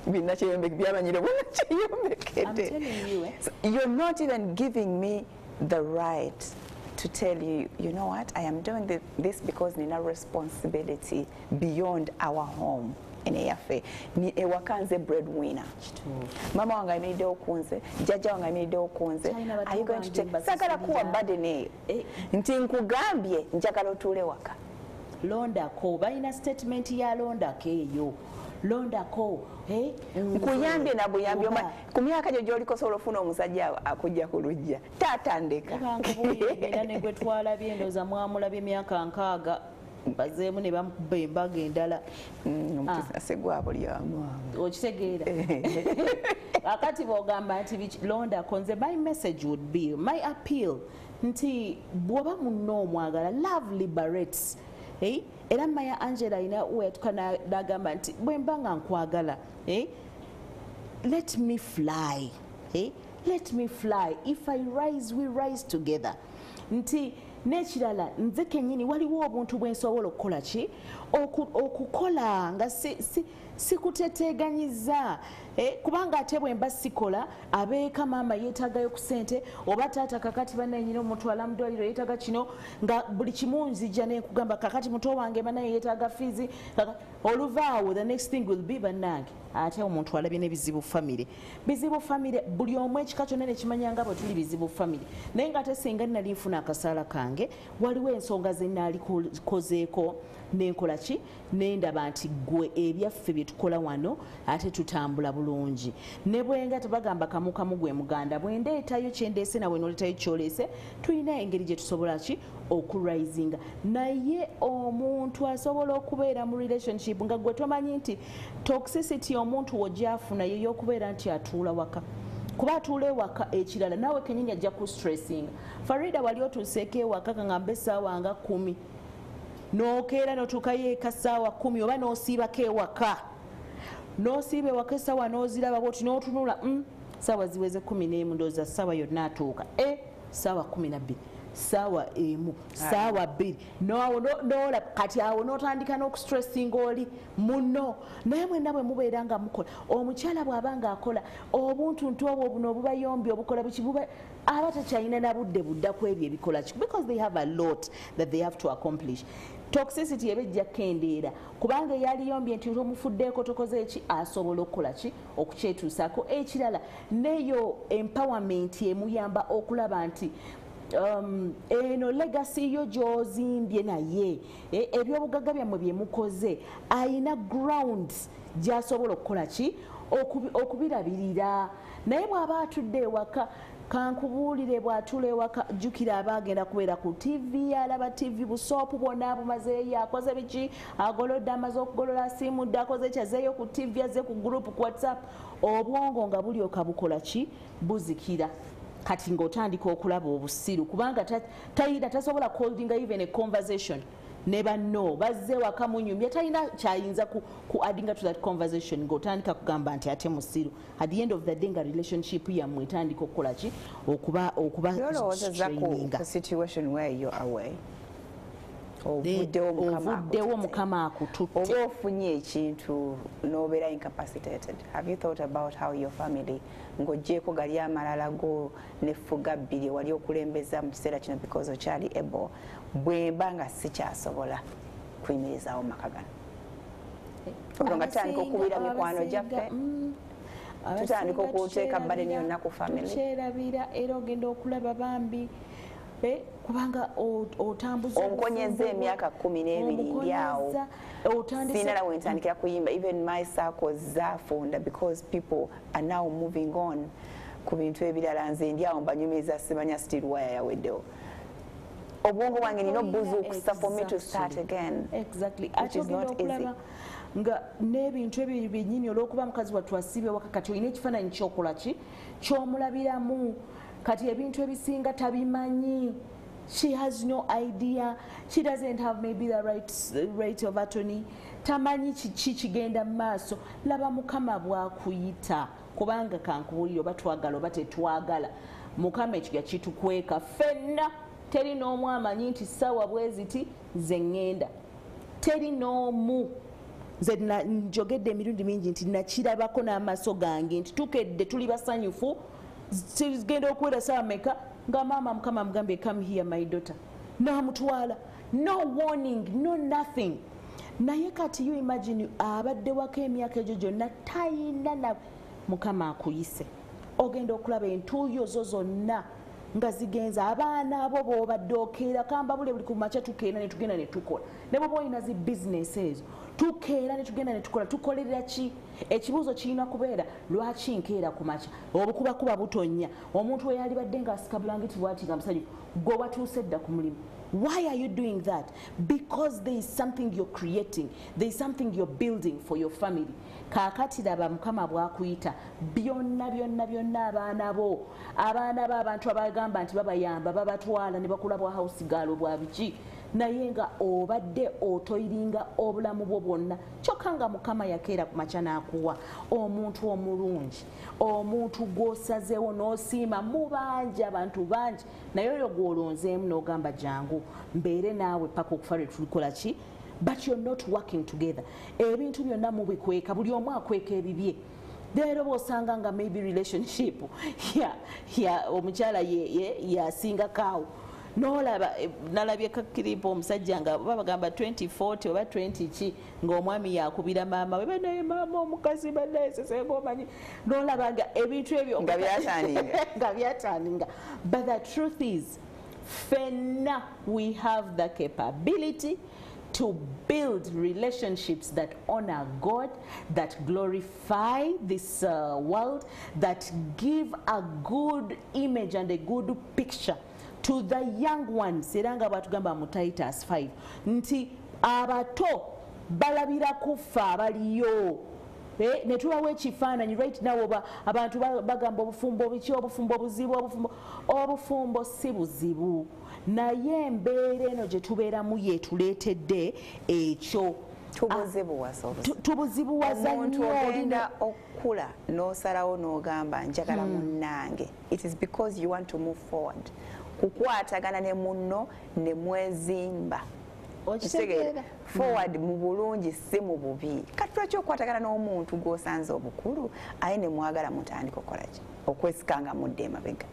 bina kyeyombeke byamanyire bwona I'm kyeyombekedde telling you, eh. You're not even giving me the right to tell you, you know what, I am doing thi- this because nina responsibility beyond our home ene yaffe ni ewaka nze breadwinner mama wange ayimiriddewo okunze jjajja wange ayimiriddewo ku nze Are you going to take- mbasasirira. sagala kuwa baden eyo Eh. nti nkugambye njagala otuule waka. Londako balina statement ya londako eyo londako eh, nkuyambye na buyambi oba- Oma- ku myaka gyo gy'oliko osobola ofuna omusajja akujja ku lujja Nebankubulira era ne gwe twalabye endowooza mwamulabye emyaka nkaaga bazeemu ne bamukuba embaga endala. Omukisa gwa buli omu okitegeera. Akati bwogamba nti londako nze my message would be my appeal nti bw'oba munno omwagala love liberates Eh? Era maya angela ayina weyatuka na- n'agamba nti bwe mba nga nkwagala eh? let me fly eh? let me fly if i rise we rise together nti n'ekirala nze kennyini waliwo obuntu bwe nsobola okukola ki Oku- okukola nga si- si- sikuteteeganyiza eh, kubanga ate bwe mba sikola abeeka maama yeetaagayo ku ssente oba taata kakati bananyina omutwala mu ddwaliro yeetaaga kino nga buli kimu nzijja nekugamba kakati muto wange banaye yeetaaga fiizi kaka- oluva awo the next thing will be bannange. Ate omuntu alabye nebizibu famire bizibu famire buli omu ekika kyonna nekimanya nga bwe tuli bizibu famire naye nga ate singa nali nfuna akasaala kange waliwo ensonga ze naalikozeeko nenkola ki? Nendaba nti gwe ebyaffe byetukola wano ate tutambula bulungi. Ne bwenga tebagamba kamu kamu gwe muganda bwendeetayo kyendeese nawe noleetayo kyoleese tulina engeri gye tusobola ki? Okurisinga naye omuntu asobola okubeera mu relationship nga gwe tomanyi nti toxicity omuntu wojafuna yeyokubeera nti atuula waka. Kuba atuula ewaka ekirala naawe kenyini ajja ku stressinga farida wali otuuseeko ewaka kangamba essaawa nga kumi nokeera notuukayo eka ssaawa kumi oba nosiibako ewaka. Nosiiba ewaka essaawa noziraba bwoti notunula mm, saawa ziweze kumi n'emu ndowooza ssaawa yonna atuuka. E ssaawa kumi nabbiri ssaawa emu ssaawa bbiri. Noawo no- noolaba kati awo notandika n'okustressinga oli muno naye mwenna bwe mubeera nga mukola. Omukyala bw'aba nga akola obuntuntu obwo buno obubayombi obukola buki buba aba takyalina na budde budda ku ebyo ebikola ki? Because they have a lot that they have to accomplish toxicity eba ejja kendeera kubanga eyaliyombye nti omufuddeeko tokoze eki asobola okukola ki? Okukyetuusaako ekirala neyo empowerment emuyamba okulaba nti um, eno legasi yo gy'ozimbye naye e- ebyobugagga byammwe bye mukoze ayina ground gy'asobola okukola ki? Okubi- okubirabirira. Naye bw'aba atudde ewaka kankubuulire bw'atuula ewaka jjukira aba agenda kubeera ku tv alaba tv busoopu bwonna bumazeeyo akoze biki? Agolodde amaze okugolola asiimudde akoze ki? Azeeyo ku tv aze ku gurupu ku whatsapp. Obwongo nga bulyoka bukola ki? Buzikira. Kati ng'otandika okulaba obusiru kubanga ta- tayina tasobola holdinga even a conversation ne banno bazze waka munyumya talina kyayinza ku, ku addinga to that conversation ng'otandika kugamba nti ate musiru. At the end of the day nga relationship yammwe etandika okukola ki? Okuba okuba Ovuddewo Mukama akututte. oba ofunye ekintu n'obeera incapacitated. Have you thought about how your family ng'oggyeko gali amalala go nefuga bbiri wali okulembeza mu kiseera kino because okyali able bwemba nga sikyasobola kuyimirizaawo maka gano. Olwo nga tutandika okubira mikwano gyaffe mm, Tutandika okuteeka tukyerabira- yonna ku family. tukyerabira era ogenda okulaba bambi kubanga otambuza onkonyeza emyaka kumi n'ebiri ndi awo. omukonyeza, otandise- siina nawe ntandikira kuyimba even my circles zaafunda because people are now moving on ku bintu ebirala nze ndi awo mbanyumiriza simanya still waya yaweddewo obwongo bwange nina obuzuukusa for me to start again exactly. which is not easy. okulaba nga n'ebintu ebyo byennyini olw'okuba mukazi wattu asiibye waka kati olina ekifaananyi kyokola ki? Kyomulabiramu. Kati ebintu ebisinga tabimanyi. She has no idea. She doesn't have maybe the right, right of attorney. Tamanyi kiki kigenda mu maaso. Laba mukama bwakuyita. Kubanga kankubuulire oba twagala oba tetwagala mukama ekigya kitukweka ffenna teri n'omu amanyi nti ssaawa bwe ziti ze ŋŋenda. Teri n'omu nze njogedde emirundi mingi nti nakirabako n'amaaso gange nti tukedde tuli basanyufu zigenda okuwera saawa meka nga maama mukama amugambye come here my daughter. N'amutwala. No warning no nothing. Naye kati you imagine abadde wako emyaka egyo gyonna tayina na mukama akuyise. Ogenda okulaba entuuyo zo zonna nga zigenza abaana abo bwobadde okeera kamba bule buli ku makya tukeera ne tugenda ne tukola. Ne bwoba olina zi bizinesi ezo tukeera ne tugenda ne tukola. Tukolerera ki? Ekibuuzo kirina kubeera lwaki nkeera ku makya? Obukubakuba butonnya omuntu we yalibadde ng'asika bulangiti bwati nga musanyufu gwe watuuse dda ku mulimu Why are you doing that? Because there is something you're creating. There is something you're building for your family. kaakati laba mukama bwakuyita byonna byonna byonna abaana bo abaana bo abantu abagamba nti babayamba babatwala ne bakula bwa hausigaalo bwa biki naye nga obadde otoyiringa obulamu bwo bwonna kyokka nga mukama yakeera ku makya n'akuwa. Omuntu omulungi omuntu gw'osazeewo n'osiima mu bangi abantu bangi naye oyo gw'olonzeemu n'ogamba jangu mbeere naawe paka okufa lwe tulikola ki? But you're not working together. Ebintu byonna mubikweka buli omu akweka ebibye. Leero bwosanga nga maybe relationship ya, ya omukyala ye- ye- yasingakaawo nolaba eh, nalabye kakiripo omusajja nga oba bagamba 2040 oba 20 ki ng'omwami yakubira maama we banaye maama omukazi banaye sesenga omanyi. Nolaba nga ebintu ebyo nga byatandinga but the truth is fenna we have the capability to build relationships that honor God, that glorify this uh, world, that give a good image and a good picture to the young ones era nga batugamba mu titus 5 nti abato balabira kuffe abaliyo. Eh, ne tubawa ekifaananyi right now oba abantu ba- bagamba obufumbo biki obufumbo buzibu obufumbo obufumbo si buzibu. Naye embeera eno gye tubeeramu yetuleetedde ekyo. Tubuzibuwaza nnyo. olina okukula n'osalawo n'ogamba njagala munnange. It is because you want to move forward kukwatagana ne munno ne mwezimba. Okitegeera forward mu bulungi si mu bubi. Kati lwaki okukwatagana n'omuntu gw'osanze obukulu aye ne mwagala mutandika okukola ki? Okwesikanga mudde emabega.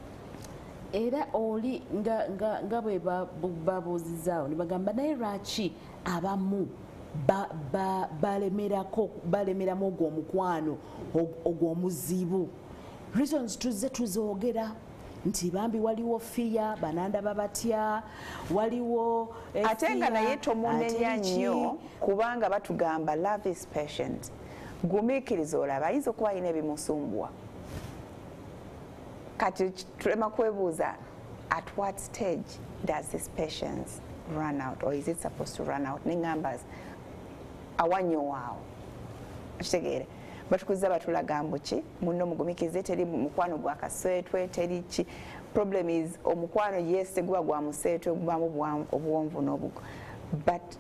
Era oli nga, bwe ba- bu- babuuzizaawo ne bagamba naye lwaki abamu ba- ba- balemerako balemeramu ogwo omukwano og- ogw'omuzibu? Reasons tuzze tuzoogera nti bambi waliwo fiya bananda batya waliwo eh, ate nga naye tomunenya nnyo kubanga batugamba love is patient. Gumiikiriza olaba ayinza okuba alina ebimusumbwa. Kati tulema kwebuuza at what stage does this patience run out or is it supposed to run out? Neŋŋamba awanyowaawo kitegeere batukuza batulaga mbu ki? Muno mugumikirize teri mukwano gwa kaseetwe teri ki? Problem is omukwano yes teguba gwa museetwe gubamu obuwonvu n'obugo. But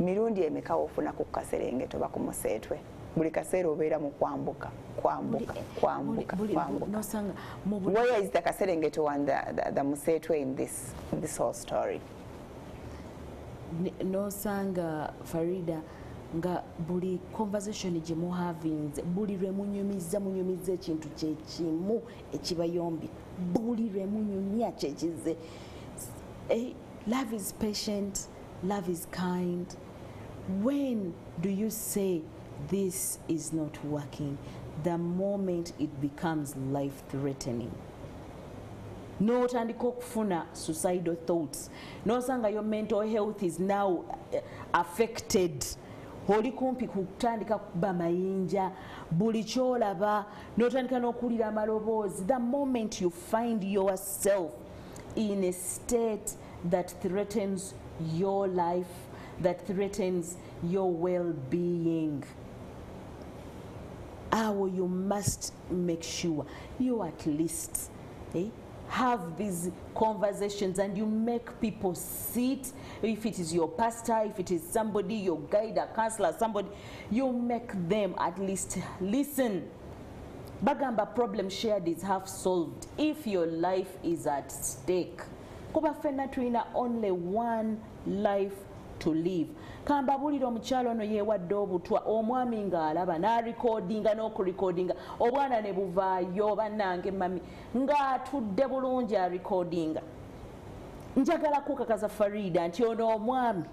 mirundi emeka ofuna ku kaserengeto oba ku museetwe buli kaseera obeera mu kwambuka kwambuka kwambuka kwambuka. where is the kaserengeto and the, the, the museetwe in this, in this whole story? N'osanga farida nga buli conversation gye muhavinze buli lwe munyumiza munyumiza ekintu kyekimu ekibayombye buli lwe munyumya kyekize Eh, love is patient love is kind. When do you say this is not working? The moment it becomes life threatening n'otandika okufuna suicidal thoughts. Nosangayo mental health is now eh, affected oli kumpi kutandika mayinja n'otandika the moment you find yourself in a state that threatens your life that threatens your well-being awo you must make sure you at least eh, have these conversations and you make people sit if it is your pastor if it is somebody your guide a counselor somebody you make them at least listen. Bagamba problem shared is half solved if your life is at stake. Kuba ffenna tulina only one life to live. Kamba bulira omukyalo ono yeewadde obutwa omwami ng'alaba n'arikodinga n'okurikodinga obwana ne buvaayo bannange mami ng'atudde bulungi arikodinga njagala kukakaza farida nti ono omwami.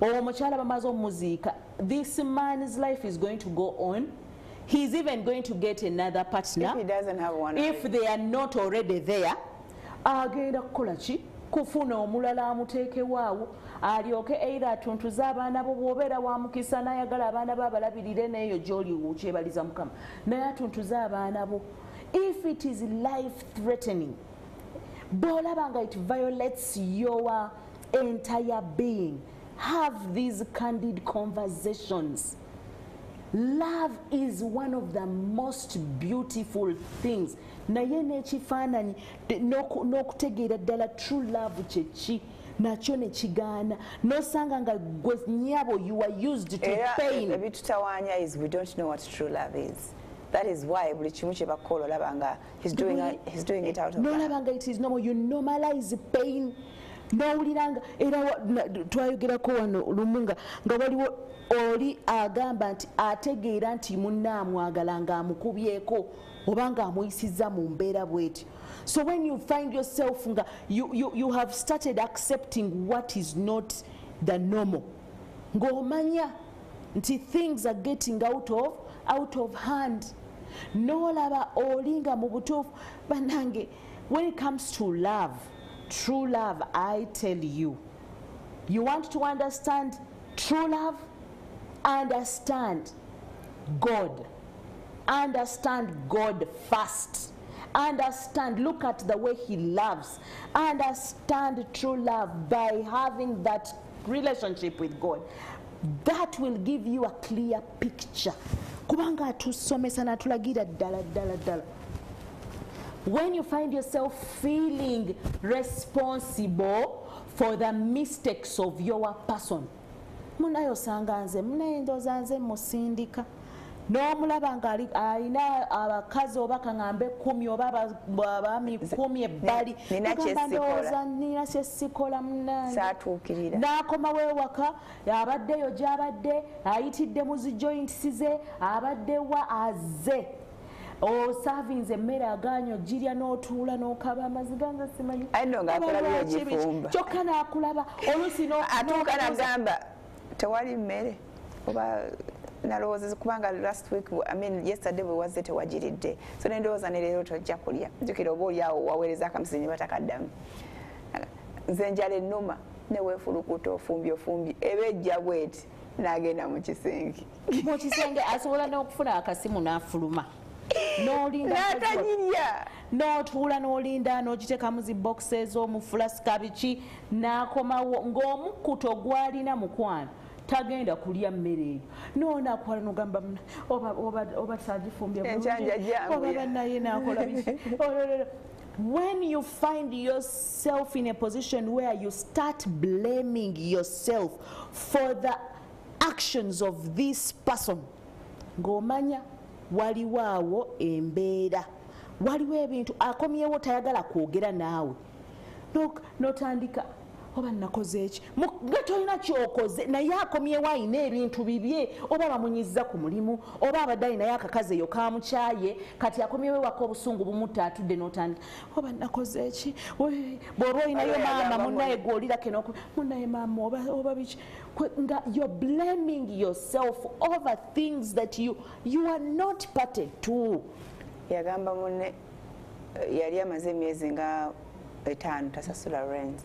Omukyala bamaze omuziika. This man's life is going to go on. He's even going to get another partner. If he doesn't have one if they are not already there agenda kukola ki? Kufuna omulala amuteekewaawo alyoke eira atuntuze abaana bo bw'obeera wa mukisa nayagala abaana bo abalabirire neeyo gy'oli kyebaliza mukama. Naye atuntuze abaana bo. If it is life threatening bw'olaba nga it violates your entire being. Have these candid conversations. Love is one of the most beautiful things. Naye n'ekifaananyi n'okutegeera ddala true love kyeki nakyo ne kigaana. N'osanga nga gwe nyabo you are used to pain. ebitutawaanya is we don't know what true love is that is why buli kimu kye bakola olaba nga he's doing, it out of nolaba nga it is normal you normalize pain. Nowulira nga era twayogerako wano lumu nga nga waliwo oli agamba nti ategeera nti munnaamwagala ng'amukubyeko oba ng'amuyisiza mu mbeera bwetyo so when you find yourself nga you, you, you have started accepting what is not the normal ng'omanya nti things are getting out of, out of hand. N'olaba oli nga mu bannange when it comes to love true love i tell you you want to understand true love? Understand god. Understand god first. Understand look at the way he loves. Understand true love by having that relationship with god. That will give you a clear picture kubanga atusomesa natulagira ddala ddala ddala. When you find yourself feeling responsible for the mistakes of your person munaye osanga nze munaye ndooza nze musindika n'omulaba nga ali- alina abakazi oba kaŋambe kumi oba aba- abaami kumi ebbali. ndowooza nina kyesikola munange n'akomawo ewaka abaddeyo gy'abadde ayitidde mu zi joints ze abadde wa aze osavinze emmere aganyo girya n'otuula n'okaba amaziga nze simanyi. Aye nno ng'akola Oba byo lwaki biki? gifumba. kyokka n'akulaba. Oluusi atuuka nagamba tewali mmere? Oba nalowoozeza kubanga last week I mean yesterday bwe wazze tewagiridde so nendowooza ne leero tojja kulya. Jjukira oba oli awo waweereza akamusi ne batakaddamu. Nze njala ennuma neweefulukuta ofumbye ofumbye eba ejja bweti n'agenda mu kisenge mu kisenge asobola n'okufuna akasimu n'afuluma. N'atagirya n'otuula n'olinda n'ogiteekamu zi boxes omufulasika biki n'akomawo ng'omukkuto gwalina mukwano tagenda kulya mmere eyo noonakwala nogamba "Mna, oba- oba- oba tagifumbye bulungi, Enkyanja jangu oba ya." bannaye nakola biki Olololo. when you find yourself in a position where you start blaming yourself for the actions of this person ng'omanya waliwo awo embeera waliwo ebintu akomyewo tayagala kwogera naawe n'otandika oba nakoze eki? Nga tolina kyokoze naye akomyewo ayina ebintu bibye oba bamunyiza ku mulimu oba abadde alinayo akakazi eyo kamukyaye kati akomyewo ewaka obusungu bumutta atudde n'otandika. Oba nakoze eki? Bw'oba olinayo maama yagamba munnaye gwolira keno munnaye maama oba biki? Nga you're blaming yourself over things that you, you are not parted to. Yagamba munne yali amaze emyezi nga etaano tasasula rent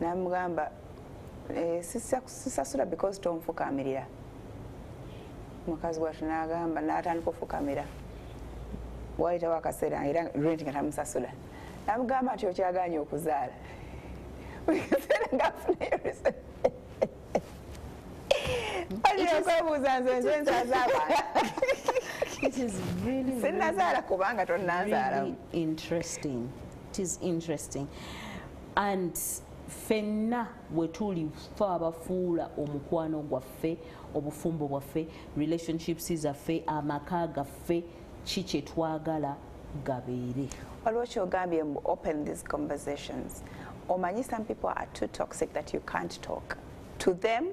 namugamba eh, sisa- sisasula because tonfukamirira mukazi watu nagamba natandika ofukamira. Wayitawo akaseera era rent nga tamusasula. Namugamba nti okyaganye okuzaala. Kaseera ngafunayo okwebuuza nze nze nsazaabana it is really, sinnazaala kubanga tonnazaala really interesting. It is interesting. And ffenna bwe tuli fe abafuula omukwano gwaffe obufumbo bwaffe relationships zaffe amaka gaffe ki kye twagala gabeere. Waliwo kyogambye mbu open these conversations? Omanyi some people are too toxic that you can't talk to them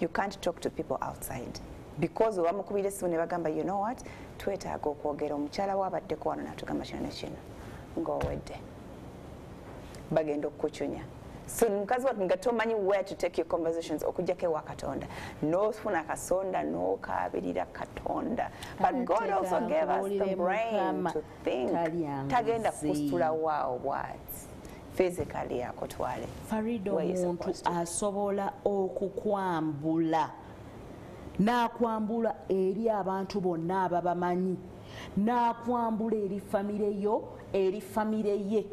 you can't talk to people outside. Because webamukubira essimu ne bagamba you know what? Twetaaga okwogera omukyala wabaddeko wano natugamba kino ne kino. Ng'owedde. Bagenda okukucunya so mukazi watu nga tomanyi where to take your conversations okugjako ewa katonda. Nofuna kasonda nokabirira katonda. But god also gave us the brain to think. Tagenda nguzi. kusitula waawo bwati physically akutwale. Farida Where you're omuntu asobola okukwambula. N'akwambula eri abantu bonna ababamanyi. N'akwambula eri famire yo eri famire ye.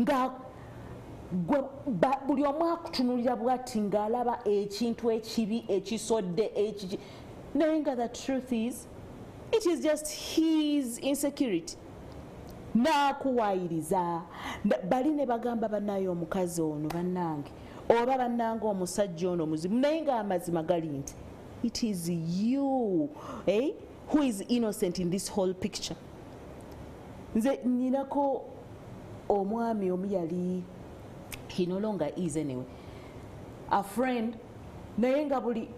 Nga gwe buli omu akutunulira bwati ng'alaba ekintu ekibi ekisodde ekiki naye nga the truth is it is just his insecurity. N'akuwaayiriza Na- bali ne bagamba bannaye omukazi ono bannange oba bannange omusajja ono muzibu naye ng'amazima gali nti it is you eh, who is innocent in this whole picture. Nze nyinako omwami omu yali he no longer is anyway. A friend naye nga buli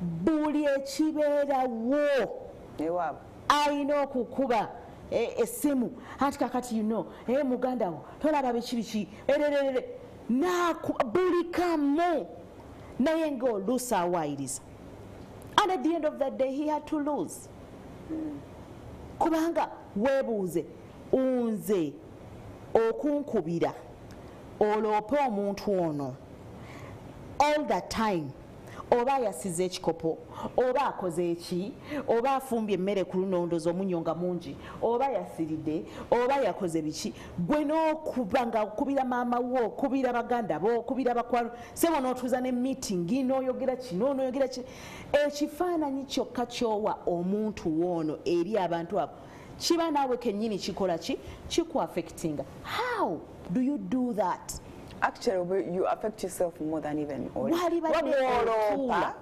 buli ekibeerawo ewaabwe alina okukuba essimu anti kakati you know e muganda wo tolaba biki biki ererere naku buli kamu. Naye ngaoluusi awaayiriza and at the end of the day he had to lose. Kubanga weebuuze nze okunkubira oloope omuntu ono. All the time. Oba yasiza ekikopo oba akoze eki oba afumbye emmere ku lunondozi omunyonga mungi oba yasiridde oba yakoze biki gwe n'okuba nga okubira maama wo okubira baganda bo okubira bakwalo sebo n'otuuza ne meetingi n'oyogera kino n'oyogera ki ekifaananyi kyokka kyowa omuntu woono eri abantu abo. Kiba naawe kennyini kikola ki? Kikuaffectinga how do you do that? Actually you affect yourself more than even otuula.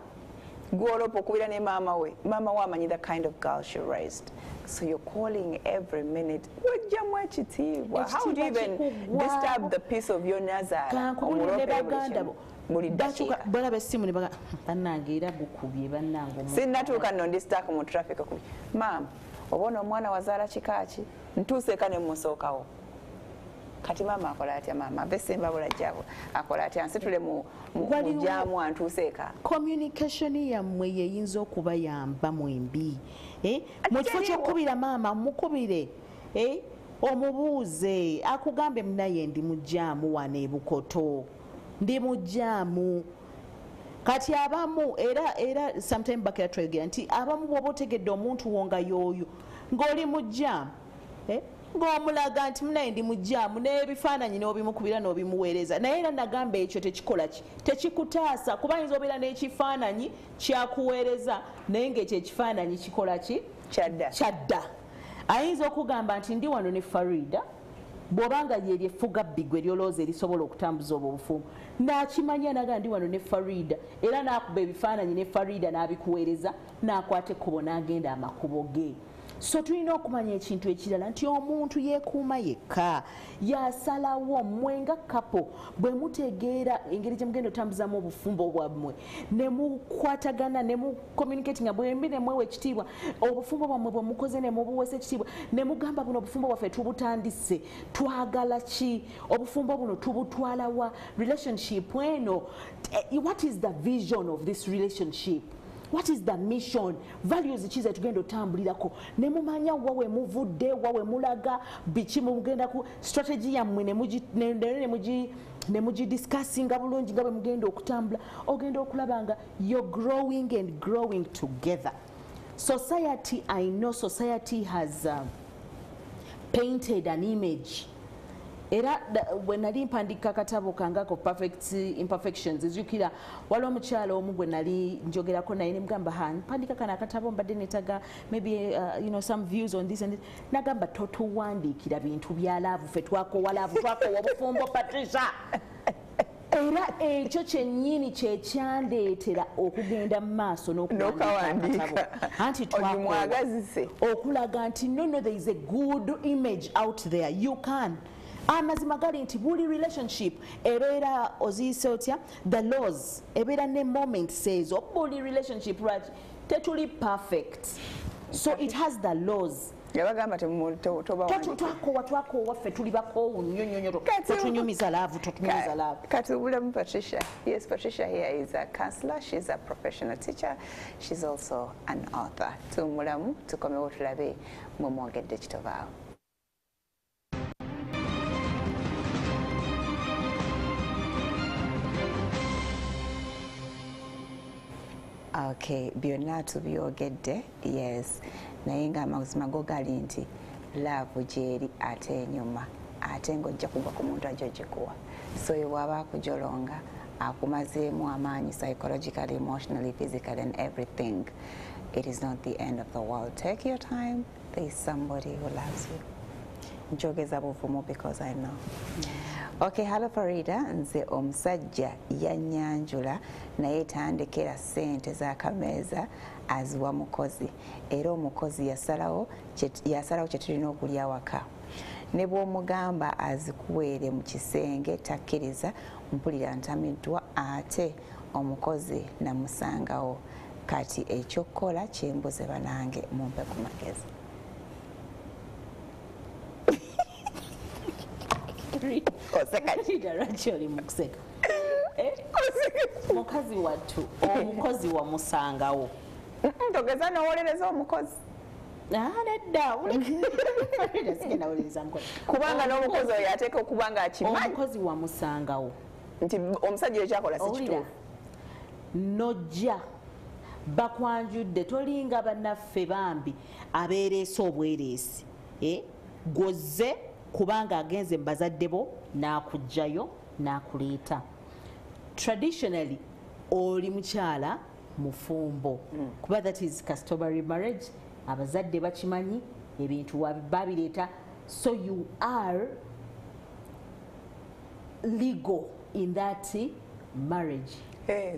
gwoloopa okubira ne maama we. Maama we amanyi the kind of girl she raised. So you're calling every minute wejjamu ekitiibwa how do you even disturb the peace of your nazara kankubulire ne baganda bo. Buli Batuuka- dakiika balaba essimu ne baga bannange era gukubye bannange sinnatuuka nno ndisitaaka mu traffic maama obona omwana wazaala kikaaki ntuuseeka ne mumusookawo kati maama akola atya? Maama ave semba bulajjabo akola atya? Nsitule mu mujaamu antuuseeka. communication yammwe yeyinza okubayamba mwembi Eh, mu kifo teriiwo. kyokukubira maama mukubire. Eh, omubuuze akugambe munaye ndi mujaamu wano ebukoto. Ndi mujaamu kati abamu era era sometime bakera twayogera nti abamu bwoba otegedde omuntu wo nga y'oyo ng'oli mujjaamu eh, ng'omulaga nti munaye ndi mujjaamu n'ebifaananyi n'obimukubira n'obimuweereza. Naye era nagamba ekyo tekikola ki? Tekikutaasa kuba yinza obeera n'ekifaananyi kyakuweereza naye ng'ekyo ekifaananyi kikola ki? Kyadda. Ayinza okugamba nti ndi wano ne farida bw'obanga lyeryo effuga bbigwe eryolooza erisobola okutambuza obwo obufumu nakimanya naga ndi wano ne farida era n'akuba ebifaananyi ne farida n'abikuweereza n'akwata ekkubo n'agenda amakubo ge so tulina okumanya ekintu ekirala nti omuntu yeekuuma yekka yasalawo mmwe nga kapo bwe mutegeera engeri gye mugenda otambuzamu obufumbo bwammwe ne mukwatagana ne mu communicatinga bwembi ne mwewa ekitiibwa obufumbo bwammwe bwe mukoze ne mubuwesa ekitiibwa ne mugamba buno obufumbo bwaffe tubutandise. Twagala ki? Obufumbo buno tubutwalawa relationship eno eh, what is the vision of this relationship what is the mission? Values ki zetugenda otambulirako. Ne mumanya wa we muvudde wa we mulaga biki mugenda ku strategy yammwe ne mugi- ne- ne- ne mugi- ne mugidiscussinga bulungi nga bwe mugenda okutambula ogenda okulaba nga you're growing and growing together. Society i know society has uh, painted an image era bwe nali mpandiika akatabo kangako perfect imperfections ezjukira waliwo omukyala omu gwe nali njogerako naye nemugamba ha mpandiika kano akatabo mbadde netaga maybe uh, you know, some views on this and this. Nagamba totuwandiikira bintu bya laavu fe twakowa laavu twakowa obufumbo patricia. Era ekyo kyennyini kyekyandeetera okugenda mu maaso N'okawandiika. n'okuwandiika anti Oyo twakowa mwagazise. okulaga nti no no there is a good image out there. You can amazima gali nti buli relationship ebeera oziyise otya the laws ebeera ne moments ezo buli relationship lwaki tetuli perfect so it has the laws yabagamba twakowa twakowa ffe tuli bakoowu nnyo nnyo nnyo totunyumiza laavu totunyumiza laavu Kati obulamu Patricia. Yes, Patricia here is a counselor. She's a professional teacher. She's also an author. Tumulamu tukomewo tulabe mwemwogedde kitobaawo. Okay, byonna tubyogedde yes. Naye ng'amazima go gali nti laavu gyeri ate enyuma ate ng'ojja kugwa ku muntu ajja ogikuwa so oyo bw'aba akujolonga akumazeemu amaanyi psychologically emotionally physically and everything. It is not the end of the world. Take your time. There is somebody who loves you. Njogeza buvumu because i know okay hallo farida. Nze omusajja yannyanjula naye tandekera ssente z'akameeza aziwa mukozi era omukozi yasalawo yasalawo kye tulina okulya waka ne bw'omugamba azikuweere mu kisenge takkiriza mpulira ntamiddwa ate omukozi namusangawo. Kati ekyokukola kyembuze banange mumpe ku magezi oseka ki? Rita lwaki oli mu kuseka Eh? mukazi wattu omukozi wamusangawo Mm, togeza nowolereza omukozi. Ah, mukozi kubanga n'omukozi oyo ateeka okuba nga akimanyi. Omukozi wamusangawo nti omusajja oyo kyakola si owulira kituufu nojja bakwanjudde tolinga bannaffe bambi abeereese obwereesi Eh, gozze kubanga agenze mu bazadde bo n'akugjayo n'akuleeta. Traditionally oli mukyala mufumbo. Kuba that is customary marriage abazadde bakimanyi ebintu babireeta. So you are legal in that marriage. Eh,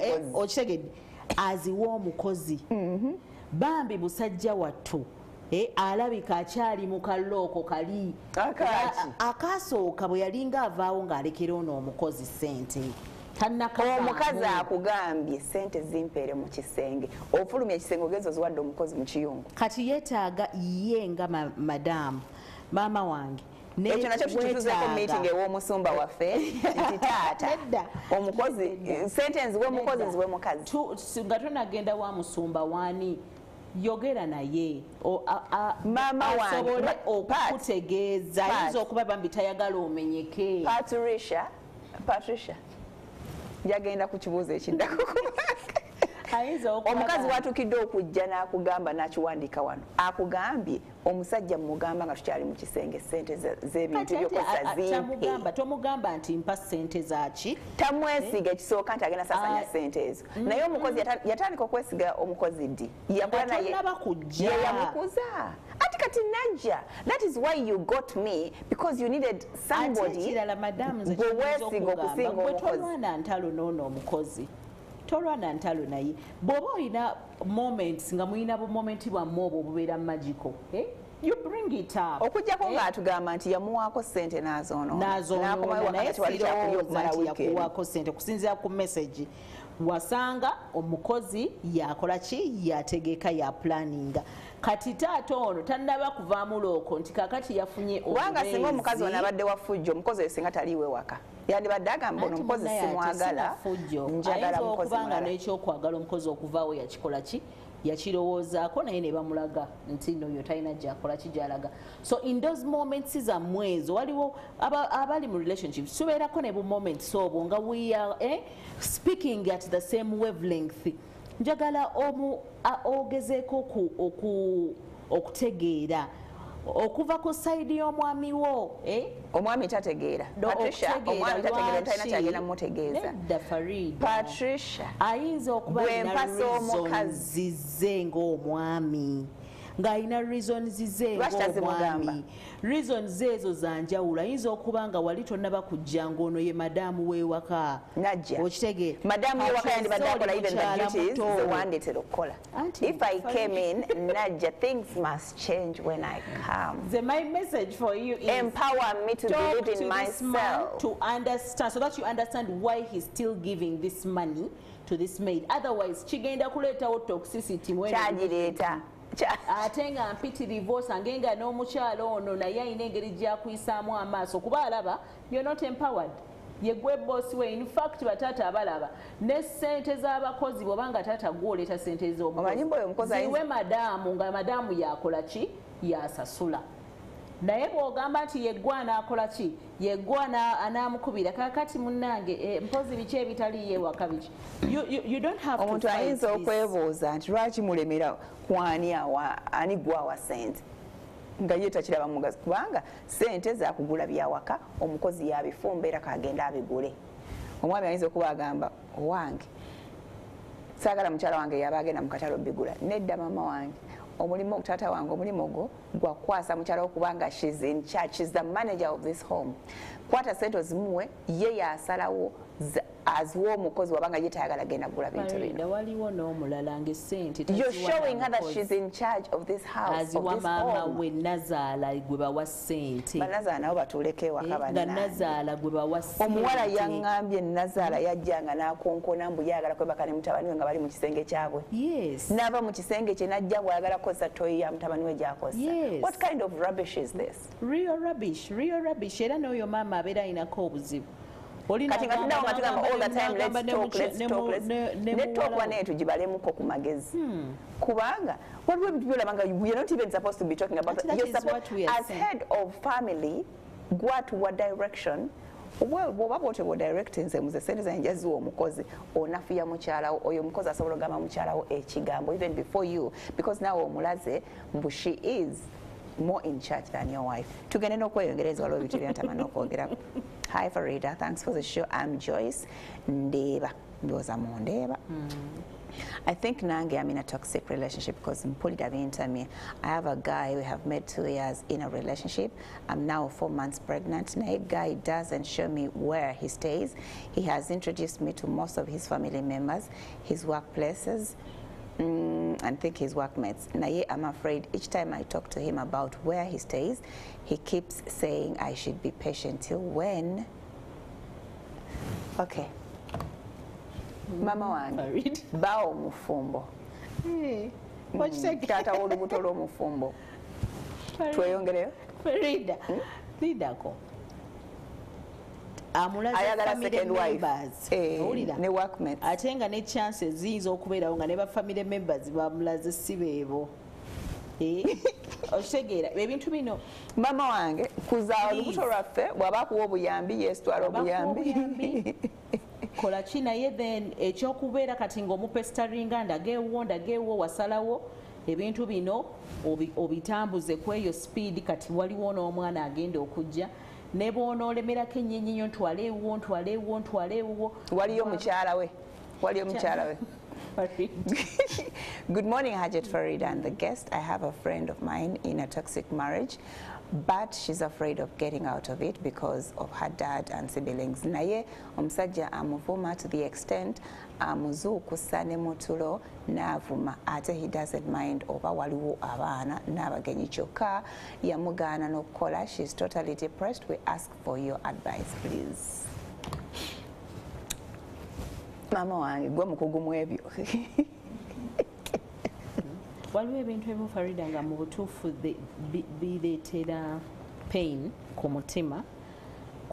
eh, okitegedde aziwa omukozi. Bambi musajja wattu alabika akyali mu kalooko kali. Akasooka bwe yalinga avaawo ng'alekera ono omukozi sente tannakavaamu. omukazi akugambye sente zimpeere mu kisenge. Ofulumya ekisenge ogenza oziwadde omukozi mu kiyungu. Kati yeetaaga ye nga ma- madaamu maama wange ekyo nakyo tukituzeeko meeting ew'omusumba waffe nti taata Nedda. omukozi sente nziwe mukozi nziwe mukazi nga tonagenda wa musumba waani yogera naye. Maama asobole okukutegeeza Pat. ayinza okuba bambi tayagala omenyeke. Patricia patricia yagenda ku kibuuzo ekiddako okuba omukazi watukidde okujja n'akugamba n'akiwandiika wano akugambye omusajja mumugamba nga tukyali mu kisenge sente ze- z'ebintu byokozesa zimpe tomugamba nti mpa sente zaki tamwesiga ekisooka nti agenda sasanya Ah. sente ezo. naye omukozi yata- yatandika okwesiga omukozi ddi? Yakola Nga naye tonnaba kujja. ye yamukuza. Ati kati najja. That is why you got me because you needed somebody ekirala madamu nze gwe kiyinza weesiga okugamba, okusinga omukozi. ntalo noono omukozi tolwana ntalo naye. Bw'oba olina moments nga mulina bumomenti bwamme obwo obubeera magical eh? you bring it up. Okujjako eh? ng'atugamba nti yamuwaako ssente N'akomayo naye wakati wali kyakuli sirowooza okumala nti weekend. yakuwaako sente kusinziira ku message wasanga omukozi yakola ki? Yategeeka ya planinga kati taata ono tannaba kuvaamu looko nti kakati yafunye kubanga singa omukazi ono abadde wa fujjo omukozi oyo singa taliiwe waka yandibadde agamba ono ate simwagala njagala Ayinza mukozi okuba nga mulala n'ekyokwagala omukozi okuvaawo yakikola ki? Yakirowoozaako naye ne bamulaga nti noyo talina gyakola ki gyalaga. So in those moments zammwe ezo waliwo aba- abali mu relationship tubeerako ne bu moments obwo nga we are eh, speaking at the same wavelength. Njagala omu ogezeeko oku- oku- okutegeera okuva ku sayidi y'omwami wo eh? omwami tategeera omwami tategeera talina kyagenda mutegeeza Nedda Farida. patricia ayinza okuba alina mpasa omukazi. ze ng'omwami ng'alina reasons ze obwami reasons ze ezo zanjawulo ayinza okuba nga wali tonnaba kujja ng'ono ye madamu w'ewaka. Okitegeera madamu we waka yandibadde nze akola even the duties duties muto. day okukola. Anti, if i came in najja things must change when i come. The, my message for you is empower me to believe in myself. to understand so that you understand why he's still giving this money to this maid. Otherwise kigenda kuleetawo toxicity kyagireeta Kya- ate nga mpitirivu osange nga n'omukyalo ono naye alina engeri gyakuyisaamu amaaso. Kuba alaba you're not empowered. Yegwe bosi we. Infact bataata abalaba. Ne sente z'abakozi bw'oba nga taata gwoleeta sente Omanyi mbu oyo omukozi ayinza- ziwe madaamu nga madaamu yakola ki? Yasasula naye bw'ogamba nti yeggwe anaakola ki? Yeggwe ana- anaamukubira kakati munnange eh, mpozi biki ebitali yewaka biki? You- you- you don't have to omuntu ayinza okwebuuza nti lwaki mulemera kwani awa ani gwawa sente nga ye takiraba mugazi kubanga sente zakugula byawaka omukozi yabifumba era kagenda abigule. Omwami ayinza okuba agamba owange saagala mukyala wange yaba agenda mu katalo bigula nedda mama wange omulimu taata wange omulimu ogwo gwakukwasa mukyala wo kubanga shes in charge shes the manager of this home. Kwata sente ozimuwe ye yasalawo aziwa omukozi wabanga ye tayagala genda kugula bintu bino. Farida, waliwo n'omulala ngaesente You're showing her that she's in charge of this house, of aziwa mama maama we nazaala gwe bawa sente banazaala nabo batuuleko Eh, ewaka nazala bannange nazaala gwe bawa omuwala sente yaŋŋambye nazaala yajjanga n'akonkona mbu yagala kwebaka ne mutabani we nga bali mu kisenge kyabwe. Yes. N'ava mu kisenge kye najja bwayagala kukozesa toyi ya mutabani we gy'akozesa Yes. what kind of rubbish is this? Real rubbish real rubbish. Era n'oyo maama abeera alinako obuzibu kati nga tuddawo nga tugamba all the time let's talk let's talk let's ne- talk wane we. ku magezi. Kubanga waliwo ebintu byolaba nga we are not even supposed to be talking about You're supposed- as head of family what what direction? Well bw'oba bwotyo bwodirectinze muze sente zange jaziwa omukozi onafuya mukyalawo oyo omukozi asobola ogamba mukyalawo ekigambo even before you. Because nawe omulaze mbu she is more in charge than your wife tugende n'okweyongereza waliwo ebintu byantamana n'okwogeraku hi farida thanks for the show i'm joyce ndeeba ndowooza mundeeba I think Nange, I'm in a toxic relationship because Mpulida me. I have a guy, we have met two years in a relationship. I'm now four months pregnant. Now, guy doesn't show me where he stays. He has introduced me to most of his family members, his workplaces, mm, and think his workmates. Naye, I'm afraid each time I talk to him about where he stays, he keeps saying I should be patient till when. Okay. Mama wange. Hey. What's omufumbo Eh, kata mufumbo. lw'omufumbo tweyongereyo Farida, lidako ate nga ne chances ziyinza okubeerawo nga ne bafamily members bamulaze si beebo. Eh, okitegeera ebintu bino. Mama wange Please. olubuto lwaffe bw'aba akuwa obuyambi akuwa obuyambi. kola ki naye then ekyokubeera kati ng'omupesitaringa ndageewo ndageewo wasalawo ebintu bino obi- obitambuze ku eyo speed kati waliwo n'omwana agenda okujja ne bw'onoolemerako ennyinyinyo ntwaleewo ntwaleewo waliyo mukyala we waliyo mukyala we Good morning, Hajat Farida and the guest. I have a friend of mine in a toxic marriage. but she's afraid of getting out of it because of her dad and siblings naye umsajja amuvuma to the extent amuzuukusa ne mutulo n'avuma. Ate he doesn't mind oba waliwo abaana n'abagenyi kyokka yamugaana n'okukola. She's totally depressed. We ask for your advice please. Maama wange gwe mukugu mu ebyo. Waliwo ebintu ebimu farida nga mu butuufu bireetera pain ku mutima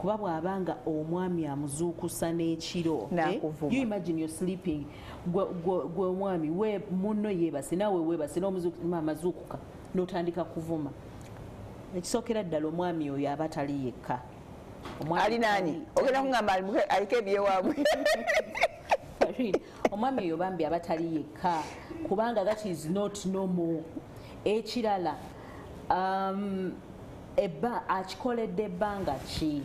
kuba bw'abanga omwami amuzuukusa n'ekiro eh? You imagine you're sleeping. Gwe- omwami we munno yeebase naawe weebase n'amazuukuka n'otandika kuvuma. Ekisookera ddala omwami oyo aba tali yekka. Ali tali- ogenda kugamba aliko ebyewaabwe omwami oyo bambi aba tali yekka kubanga that is not normal. Ekirala um, ebba akikoledde ebbanga ki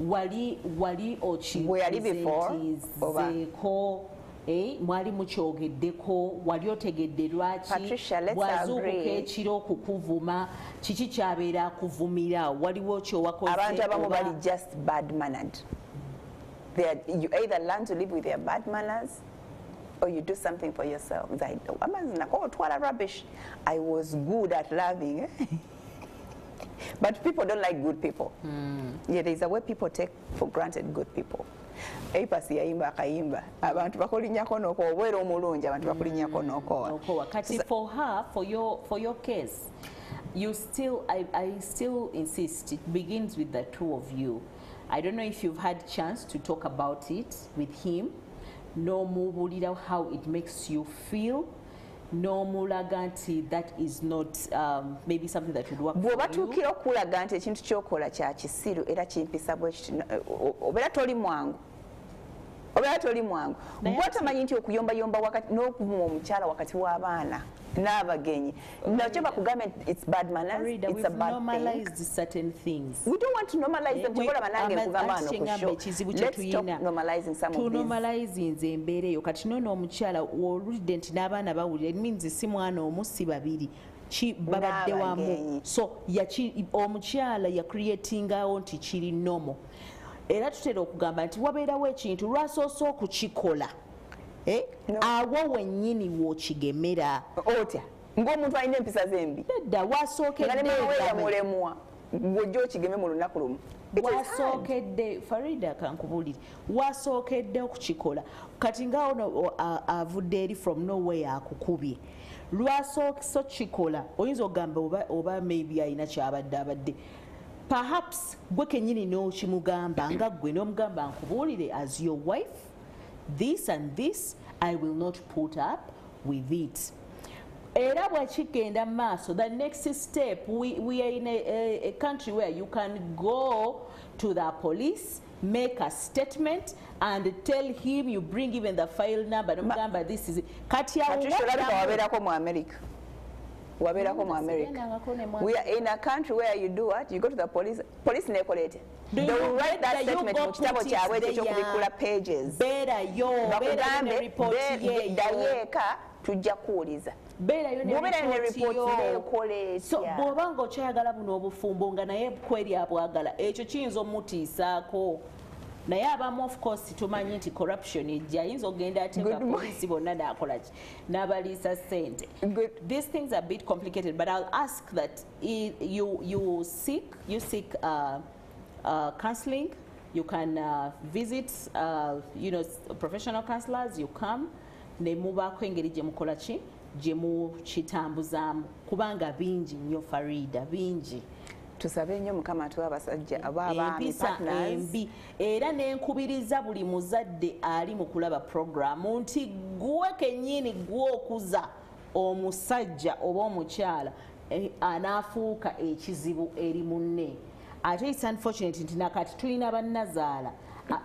wali wali Bwe yali before, oba? okizeeko eh, mwali mukyogeddeko wali otegedde lwaki bwazuukuka ekiro okukuvuma kiki kyabeera akuvumira waliwo kyowakoze abantu abamu bali just bad mannered. They are, you either learn to live with their bad manners or you do something for yourself. Nze I- amazi nako otwala rubbish. I was good at loving eh? but people don't like good people. Mm. yeah there is a way people take for granted good people. Apas yaimba akayimba abantu bakulinyako noko. obwera omulungi abantu bakulinyako nyako noko. kati for her for your for your case you still I, I still insist it begins with the two of you. I don't know if you've had chance to talk about it with him. No n'omubuulira how it makes you feel n'omulaga nti that is not um, maybe something that would work bw'oba tuukira okulaga nti ekintu kyokola kya kisiru era kimpisa bwe kiti obeera toli mwangu obeera toli mwangu. Gwe tamanyi nti okuyombayomba wakati- n'okuvuma omukyala wakati w'abaana n'abagenyi. Nakyo bakugambye nti its bad manners it's a bad thing. we don't want to normalize them Eh, tekolaba nange ama- nkugamba ati wano ku kyengamba show. ekizibu kye let's stop tuyina. normalizing some of these tunomalizinze embeera eyo kati noono omukyala oludde nti n'abaana bawulira it means si mwana omu si babiri. Ki babadde wamu. So omukyala yacreatingawo nti kiri nomo era tutera okugamba nti wabeerawo ekintu lwasoose okukikola? Eh, awo wennyini wookigemera otya? Ng'omuntu alina empisa zembi? Nedda nga wasookedde ne mama we nga- yamulemwa gwojja okigeme mu lunaku lumu. Wasookedde farida kankubulire wasookedde okukikola. Kati nga ono avudde eri from nowhere akukubye. Lwasookesa okukikola oyinza okugamba oba maybe alina kyabadde abadde perhaps gwe kenyini n'okimugamba nga gwe n'omugamba nkubuulire as your wife this and this i will not put up with it. Era bwekigenda mu maaso the next step we, we are in a, a, a country where you can go to the police make a statement and tell him you bring even the file number. Nomugamba this is kati awo wabeerako mu america wabeerako mu america. we are in a country where you do what? You go to the police police nekola etya they will write that statement mu kitabo kyabwe ekyo there. kyokubikula pages. Bakugambe ddayo eka tujja kuwuliza. Beerayo ne bw'obeera ne report report yo. neekola so etya bw'oba nga okyayagala buno obufumbo nga naye kweri abwagala ekyo kiyinza omutiisaako naye abamu of course tumanyi nti corruption ejja ayinza okgenda ate nga polisi bonna nakola ki? N'abaliisa ssente. These things are a bit complicated but i'll ask that you, you seek, you seek uh, uh, counseling. You can uh, visit uh, you know, professional counselors. You come. Ne mubaako engeri gye mukola ki? Gye mukitambuzaamu kubanga bingi nyo farida bingi tusabe nnyo mukama tuwa abasajja aba abaami empisa partners. embi. Era nenkubiriza buli muzadde ali mu kulaba puroguramu nti gwe kennyini gwe okuza omusajja oba omukyala eh, anaafuuka ekizibu eri munne. Ate its unfortunate nti nakati tulina bannazaala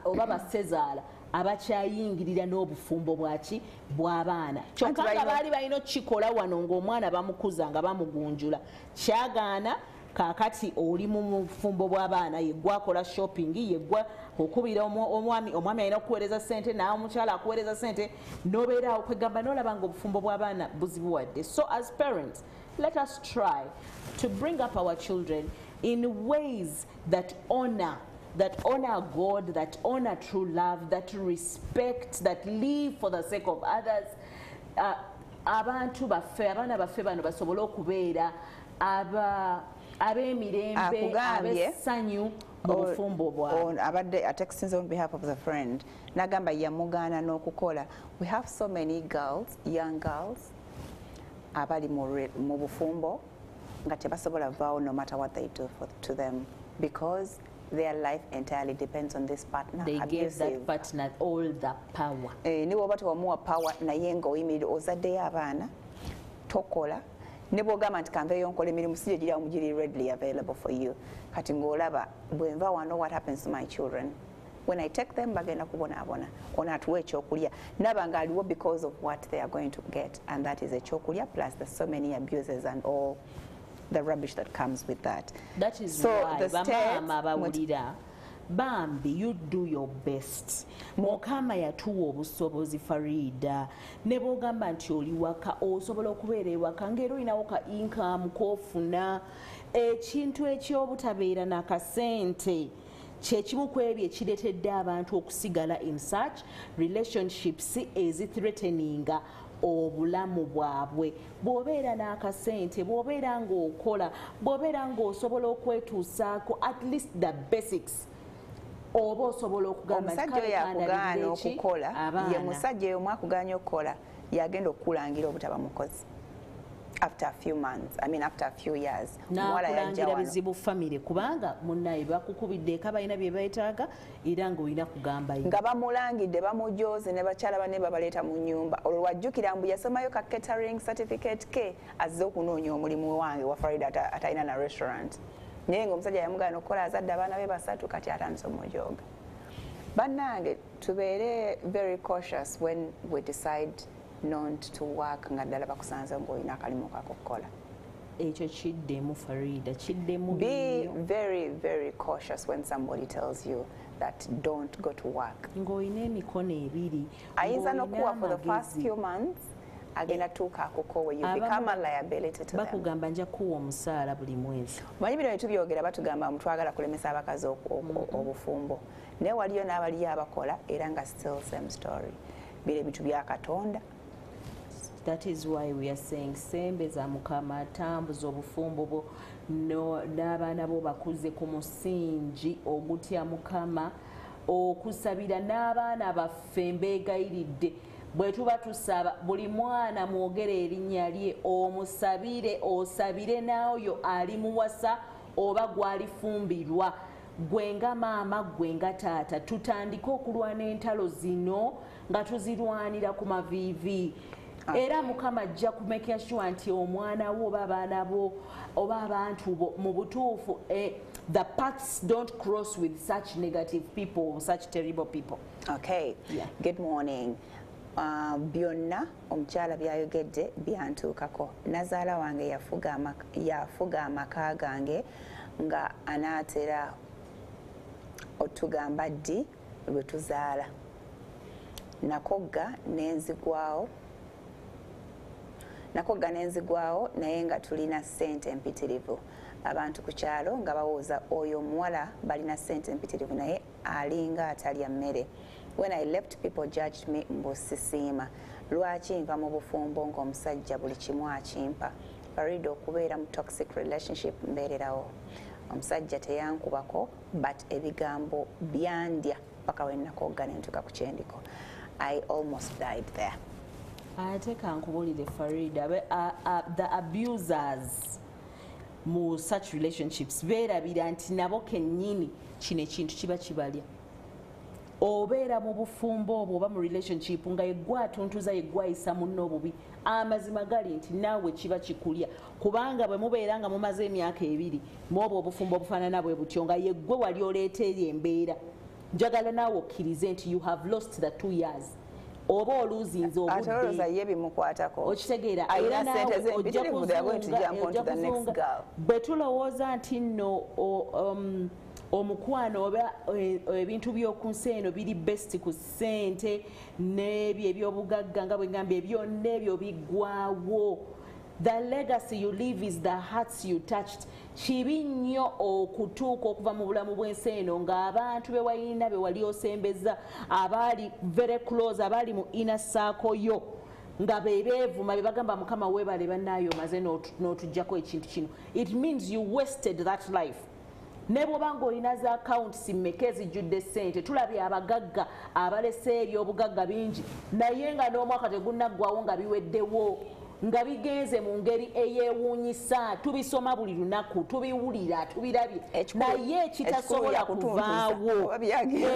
oba bassezaala abakyayingirira n'obufumbo bwaki bw'abaana kyokka nga baali balina okukikola wano ng'omwana bamukuza nga bamugunjula kyagaana kaakati oli mu bufumbo bw'abaana yeggwa akola shopping yeggwa okubira omwa- omwami omwami alina okuweereza sente nawe omukyala akuweereza sente nobeeraawo kwegamba nolaba nga obufumbo bw'abaana buzibuwadde so as parents let us try to bring up our children in ways that honor that honor God, that honor true love, that respect, that live for the sake of others. Uh, abantu baffe abaana baffe bano basobole okubeera aba- ab'emirembe ab'essanyu mu bufumbo bwabwe abadde atextinze on behalf of the friend nagamba yamugaana n'okukola. We have so many girls young girls abali mu bufumbo nga tebasobola vaawo no matter what they do for, to them because their life entirely depends on this partner they gave that partner all the power. Eh, ne bwoba tewamuwa power naye nga oyimiridde ozaddeyo abaana tokola ne bwogamba nti kanveeyo nkola emirimu si gye giri awo giri readily available for you. Kati ng'olaba bwenva wano what happens to my children? When i take them bagenda kubonaabona ono atuwa ekyokulya. Naba ng'aliwo because of what they are going to get and that is ekyokulya plus the so many abuses and all the rubbish that comes with that. That is So why the states- bambi you do your best. Mukama yatuwa obusobozi farida. Ne bwogamba nti oli waka osobola okubeera ewaka ngaera olinawo ka income kofuna ekintu ekyobutabeera nakasente. Kyekimu ku ebyo ekireetedde abantu okusigala in such relationships ezithreateninga obulamu bwabwe. Bw'obeera n'akasente bw'obeera ng'okola bw'obeera ng'osobola okwetuusaako at least the basics oba osobola okugamba omusajja oyo akugaana okukola. Ye musajja oyo mwakuganya okukola yagenda okukulangira obutaba mukozi. After a few months i mean after a few years. N'akulangira bizibu famire kubanga munnaye bakukubidde eka balina bye beetaaga era ng'olina kugamba ye. Nga bamulangidde bamujoze ne bakyala bane babaleeta mu nyumba olwo lwajjukira mbu yasomayo ka catering certificate ke azze okunoonya omulimu wange wa farida ata- atalina na restaurant naye ngaomusajja yamugaana okukola azadde abaana be basatu kati atandise omujooga. Bannange tubeere very cautious when we decide not to work nga ddala bakusanze ng'olina akalimu kakukola ekyo kiddemu farida kiddemu be very very cautious when somebody tells you that don't go to work. Ng'olina emikono ebiri ayinza n'okuwa for the first few months agenda tuuka akukowe you become a liability to them. bakugamba nja kuwa omusaala buli mwezi. Manyi bino netubyogera batugamba mutwagala kulemesa abakazi oku- obufumbo. Naye waliyo n'abaliyo abakola era nga still same story. Bire bintu bya katonda. That is why we are saying sembe za mukama atambuza obufumbo bwo n'abaana bo bakuze ku musingi ogutya mukama okusabira n'abaana baffe mbeegayiridde bwe tuba tusaba buli mwana mwogere erinnya lye omusabire osabire n'oyo ali muwasa oba gwalifumbirwa. Gwe nga maama gwe nga taata tutandike okulwana entalo zino nga tuzirwanira ku maviivi. Era mukama ajja kumekya sure nti omwana wo oba abaana bo oba abantu bo mu butuufu eh, the paths don't cross with such negative people such terrible people. Okay. Yeah. good morning byonna omukyala byayogedde byantuukako. Nazaala wange yafuga amaka- gange nga anaatera otugamba ddi lwe tuzaala. Nakogga nenzigwawo nakogga nenzigwawo naye nga tulina ssente empitirivu abantu ku kyalo nga bawooza oyo omuwala balina ssente empitirivu naye alinga atalya mmere when i left people judged me mbu sisiima lwaki nva mu bufumbo ng'omusajja buli kimu akimpa? Farida okubeera mu toxic relationship mbeererawo. Omusajja teyankubako but ebigambo byandya paka wenakogga nentuka ku kyendiko. I almost died there. Ate kankubulire farida the abusers mu such relationships beerabira nti nabo kennyini kino ekintu kiba kibalya obeera mu bufumbo obwo oba mu relationship nga yeggwa atuntuza yeggwa ayisa munno obubi amazima gali nti naawe kiba kikulya. Kubanga bwe mubeera nga mumaze emyaka ebiri mwobwo obufumbo obufaanana bwe butyo nga yeggwe wali oleeta eri embeera. Njagala naawe okkirize nti you have lost the two years. Oba oluuzinze ate olowooza obudde ye bimukwatako. Okitegeera era ze ojja kuzunga- bwe tulowooza nti nno um, omukwano oba e- ebintu by'oku nsi eno biri best ku ssente n'ebyo ebyobugagga nga bwe ngambye byonna ebyo biggwaawo. The legacy you leave is the hearts you touched. Kibi nnyo okutuuka okuva mu bulamu bw'ensi eno ng'abantu be walina be wali osembeza abaali very close abaali mu ina saako yo nga bebeevuma be bagamba mukama weebale bannaayo omaze n'otugjako ekintu kino. It means you wasted that life ne bwoba ng'olina za akawunti mmeka ezijjudde ssente? Tulabye abagagga abalese ebyobugagga bingi. Naye nga n'omwaka tegunnaggwawo nga biweddewo nga bigenze mu ngeri eyeewuunyisa. Tubisoma buli lunaku tubiwulira tubirabye. Naye ekitasobola kuvaawo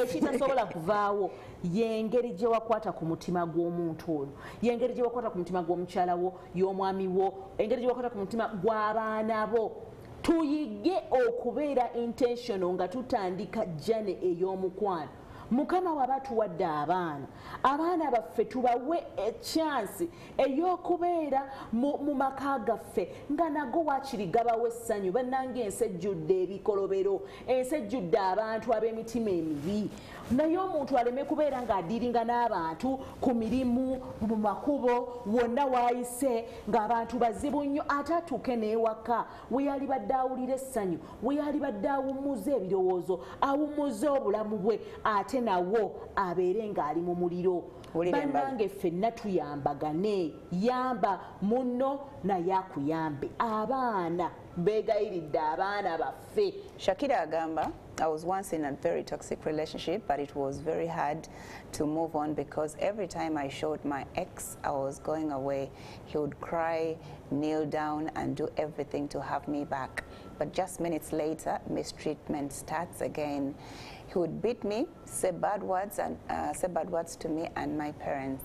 ekitasobola kuvaawo yengeri gye wakwata ku mutima gw'omuntu oyo yengeri gye wakwata ku mutima gw'omukyala wo y'omwami wo. Engeri gye wakwata ku mutima gw'abaana bo tuyige okubeera intentional nga tutandika jane ey'omukwano. Mukama waba tuwadde abaana. Abaana baffe tubawe echansi ey'okubeera mu maka gaffe nga nago wakiri gabawo essanyu. Bannanga ensi ejjudde ebikolobero ensi ejjudde abantu ab'emitima emibi naye omuntu aleme kubeera ng'adiiringa n'abantu ku mirimu mu makubo wonna waayise ng'abantu bazibu nnyo ate atuuke n'ewaka. We yali badde awulira essanyu we yali badde awummuza ebirowoozo awummuza obulamu bwe ate nawo abeere ng'ali mu muliro. Bannange ffenna tuyambagane yamba munno naye akuyambe. Abaana beegayiridde abaana baffe. Shakira agamba I was once in a very toxic relationship, but it was very hard to move on because every time I showed my ex I was going away, he would cry, kneel down, and do everything to have me back. But just minutes later, mistreatment starts again. He would beat me, say bad words, and uh, say bad words to me and my parents,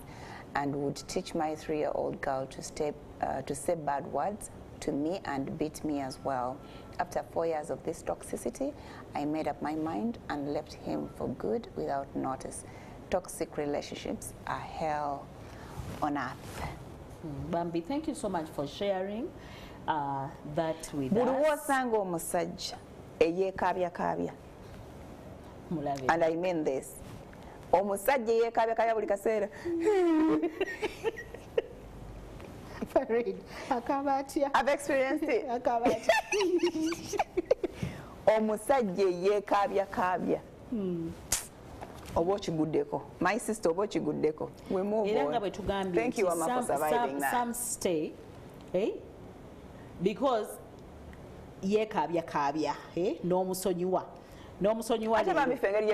and would teach my three-year-old girl to stay, uh, to say bad words to me and beat me as well. After four years of this toxicity, I made up my mind and left him for good without notice. Toxic relationships are hell on earth. Mm, Bambi, thank you so much for sharing uh, that with buli us. omusajja eyeekabyakaabya and i mean this omusajja eyeekabyakaabya buli kaseera akaba atya? I've experienced it. Akaba atya? Omusajja eyeekabyakaabya oba okiguddeko? My sister oba okiguddeko? We move era on. nga bwe tugambye thank you nti Mama, for some- surviving some- that. some stay eh? because yeekabyakaabya eh? n'omusonyiwa. N'omusonyiwa eh, omusajja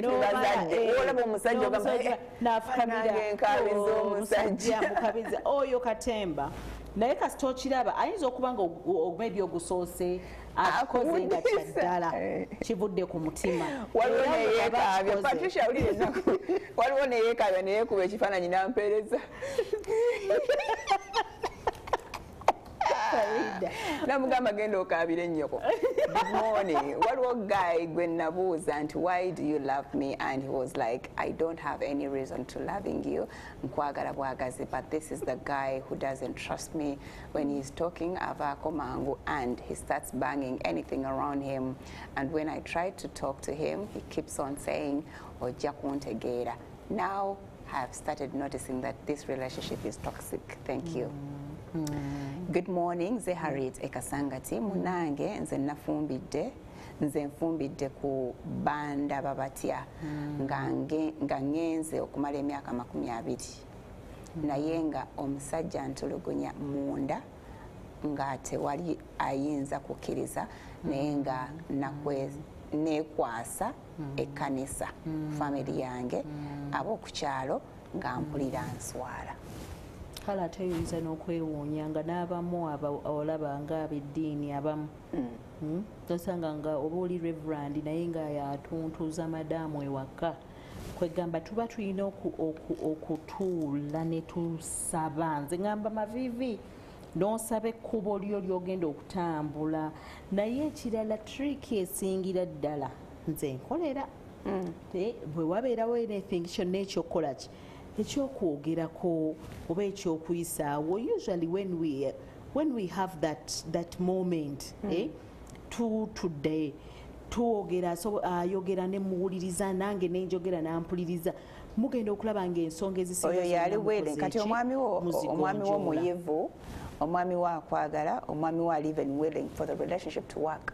eh, "Oh, omusajja." mukabiza oyo katemba naye kasita okiraba ayinza okuba nga maybe ogusoose akikoze nga kyaddala Eh. kivudde ku mutima. Waliwo neyeekaabya patricia wulira ennaku. Waliwo neyeekaabya neyekuba ekifaananyi nampeereza. namugamba genda okaabire ennyoko Good morning. Waliwo guy gwe nabuuza nti why do you love me? And he was like i don't have any reason to loving you. Nkwagala bwagazi but this is the guy who doesn't trust me when he's talking avaako mangu and he starts banging anything around him. And when i try to talk to him he keeps on saying ojja kuntegeera. Now i have started noticing that this relationship is toxic. Thank you good morning nze harriet ekasangati. Munange nze nafumbidde nze nfumbidde ku banda babatya nga nge- nga ŋŋenze okumala emyaka makumi abiri. Naye nga omusajja ntulugunya munda nga tewali ayinza kukkiriza naye nga nekwasa ekkanisa famiri yange ab'okukyalo nga mpulira nswala kale ate oyinza n'okwewuunya nga n'abamu aba- olaba ng'abeddiini abamu. Mm. tosanga nga oba oli reverand naye nga yatuntuza madaamu ewaka kwegamba tuba tulina oku- oku- okutuula ne tusaba. Nze ngamba mavivi n'osaba ekkubo lyo lyogenda okutambula. Naye ekirala triki esingira ddala nze nkolera. Eh, bwe wabeerawo anything kyonna ekyokukola ki ekyokwogerako oba ekyokuyisaawo usually when we, when we have that, that moment eh, tutudde tuwogera asobo- ayogera nemuwuliriza nange nenjogera nampuliriza mugenda okulaba ngaensonga ezisinga oyo zonna yali mukoze were kati omwami wo omwami wo muyivu omwami we akwagala omwami we ali even willing for the relationship to work.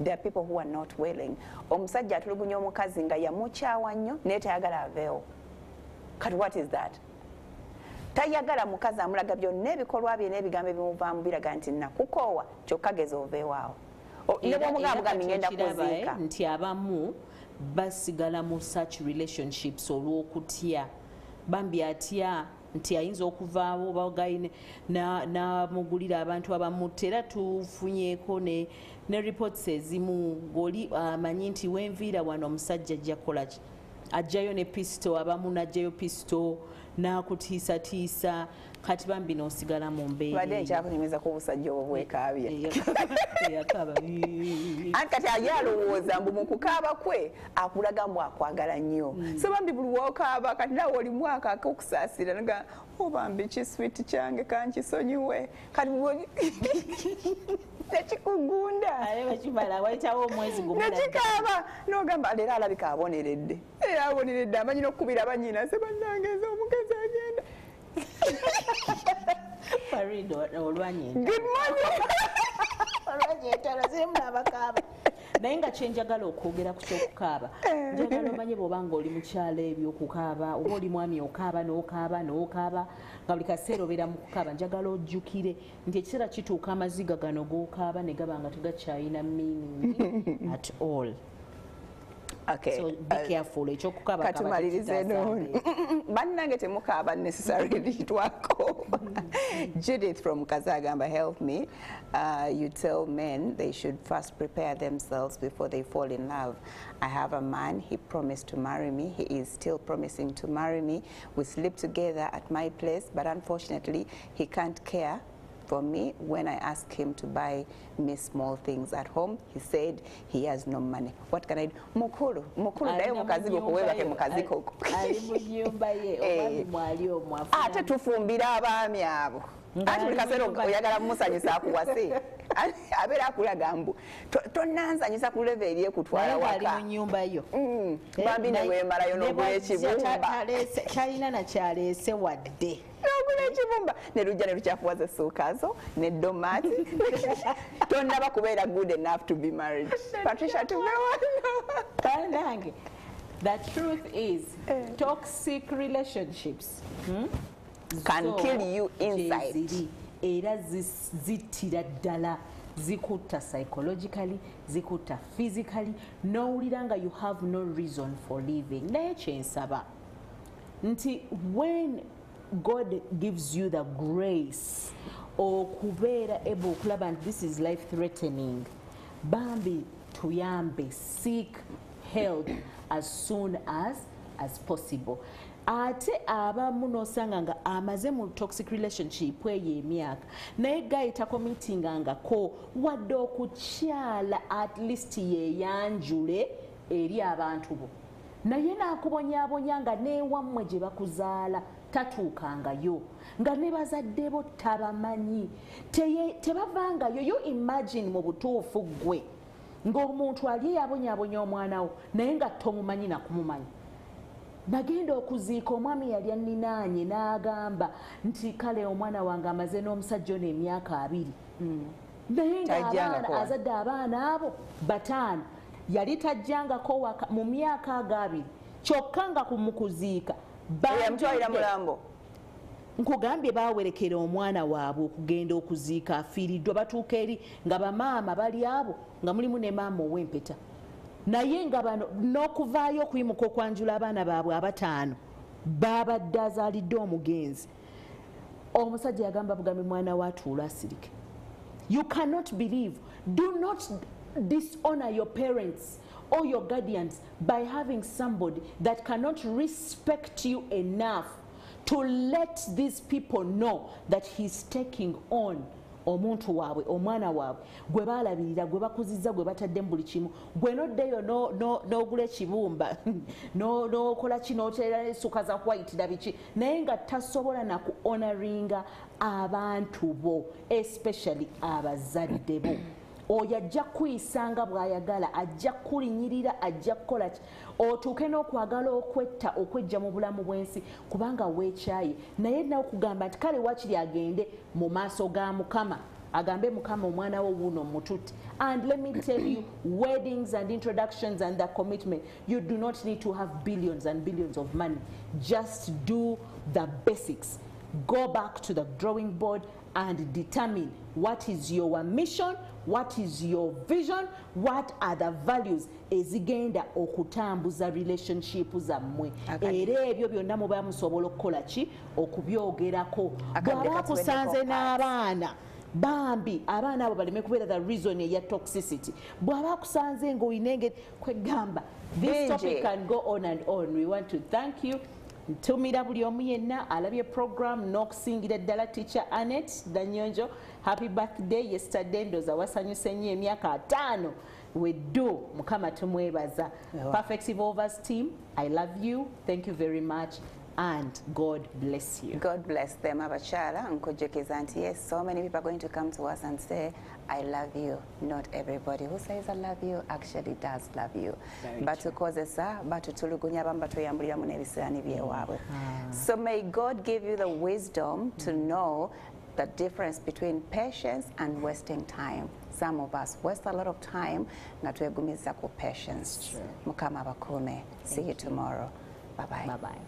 There are people who are not willing. Omusajja atulugunya omukazi nga yamukyawa nnyo naye tayagala aveewo kati what is that? Tayagala mukazi amulaga byonna ebikolwa bye n'ebigambo ebimuvaamu biraga nti nakukoowa kyokka geza oveewaawo kuziika. nti abamu basigala mu such relationships olw'okutya. Bambi atya nti ayinza okuvaawo bagayine namugulira abantu abamutte. Era tufunyeeko ne, ne reports ezimu ng'oli amanyi nti wenviira wano omusajja ajja kukolaki ajjayo ne pisto abamu najjayo pisto n'akutiisatiisa kati bambi n'osigala mu mbeera badde nkyakunyumiza ku busajja obwo anti kati ali alowooza mbu mu kukaaba kwe akulaga mbu akwagala nnyo. So bambi buli wokaaba kati nawe oli mwaka akokusaasira nga obambi kiswiti kyange kankisonyiwe? Kati nekikugunda. Nekikaaba nogamba leero alabika aboneredde. Era aboneredde amanyi nokukubira banyina se bannangeza omukazi agenda Farid olwanyenta good morning. Olwanyentalo zirimu n'abakaaba naye nga kyenjagala okwogera ku kyokukaaba njagala omanye bw'oba nga oli mukyalo ebyo okukaaba oba oli mwami okaaba n'okaaba n'okaaba nga buli kaseera obeera mu kukaaba njagala ojjukire nti ekiseera kituuka amaziga gano g'okaaba ne gaba nga tegakyayina meaning at all okay so be uh, careful ekyokukaaba katumalirize noni bannange temukaaba necessarily twako judith from kazagamba help me. Uh, you tell men they should first prepare themselves before they fall in love. I have a man he promised to marry me. He is still promising to marry me. We sleep together at my place but unfortunately he can't care for me when I ask him to buy me small things at home. He said he has no money. What can I do? Mukulu, mukulu dayo mukazi kuweba ke mukazi koko. ali mu nyumba ye omwami mwali omwafu. Ate tufumbira abami abo. Nga Ati buli kaseera oyagala mumusanyusa akuwase. Abeera akulaga mbu? "To- tonnanzanyusa ku leve eri ekutwala naye ngaali waka. mu nyumba yo. Mm, Eh, Bambi ne naye- weemalayo ne n'ogula bw'ajja ekibumba. ta- taleese- talina nakyaleese wadde. N'ogula ekibumba ne lujja ne lukyafuwaza essuuka zo ne domaati tonnaba kubeera good enough to be married. Patricia tubewano kanange the truth is toxic relationships hmm? Can zo kill you inside. era zittira ddala zikutta psychologically zikutta physically nowulira nga you have no reason for living naye kyensaba nti when god gives you the grace okubeera able okulaba nti this is life threatening bambi tuyambe seek help as soon as as possible ate abamu nosanga nga amaze mu toxic relationship eyo emyaka. Naye gayita komitingangako wadde okukyala at least yeyanjule eri abantu bo. Naye nakubonyabonya nga newammwe gye bakuzaala tatuukangayo nga ne bazadde bo tabamanyi. Tebavangayo yo imagine mu butuufu gwe ng'omuntu ali yabonyabonya omwana wo naye nga tomumanyi nakumumanyi nagenda okuziika omwami yali anninaanye n'agamba nti kale omwana wange amaze n'omusajja ono emyaka abiri. Naye Tajjangako ngaabaana azadde abaana abo bataano yali tajjangako waka mu myaka ago abiri kyokka nga ku mu kuziika yamutwalira mulambo. Nkugambye bawerekera omwana waabwe okugenda okuziika afiiriddwa batuuka eri nga bamaama bali abo nga mulimu ne maama ow'empeta naye nga bano n'okuvaayo okuyimuka okwanjula abaana baabwe abataano baabadde azaalidde omugenzi. Omusajja yagamba bugambi mwana we atuula asirike. You cannot believe. Do not dishonor your parents or your guardians by having somebody that cannot respect you enough to let these people know that he's taking on omuntu waabwe omwana waabwe gwe baalabirira gwe bakuzizza gwe batadde mu buli kimu gwe noddeyo no- no- n'ogula ekibumba no- n'okola ki n'oteera essuka za kwayitira biki naye nga tasobola naku honoringa abantu bo especially abazadde bo oyo ajja kuyisanga bw'ayagala ajja kulinyirira ajja kukola ki? Otuuke n'okwagala okwetta okwejja mu bulamu bw'ensi kubanga weekyaye naye nawe kugamba nti kale wakiri agende mu maaso ga mukama agambe mukama omwana wo wuuno mututte and let me tell you weddings and introductions and the commitment you do not need to have billions and billions of money. Just do the basics. Go back to the drawing board and determine what is your mission what is your vision? What are the values? Ezigenda okutambuza relationship zammwe. Era ebyo byonna muba musobola okukola ki? Okubyogerako. Bw'aba akusanze n'abaana bambi abaana abo baleme kubeera the reason eya toxicity. Bw'aba akusanze ng'olina engeri kwegamba this topic can go on and on. We want to thank you ntumira buli omu yenna alabye program n'okusingira ddala teacher anet danyonjo. Happy birthday yesterday ndoza wasanyuse nnyo emyaka ataano weddu mukama tumwebaza. Ewa. perfect evolvers team i love you. Thank you very much. And god bless you. God bless them abakyala nkujjukiza nti yes so many people are going to come to us and say I love you. Not everybody who says I love you actually does love you. Batukozesa batutulugunya abamu batweyambuliramu n'ebisiraani byewaabwe mm. ah. so may God give you the wisdom to mm. know the difference between patience and wasting time. Some of us waste a lot of time nga twegumiza ku patience. Mukama abakuume. See you tomorrow bye bye bye bye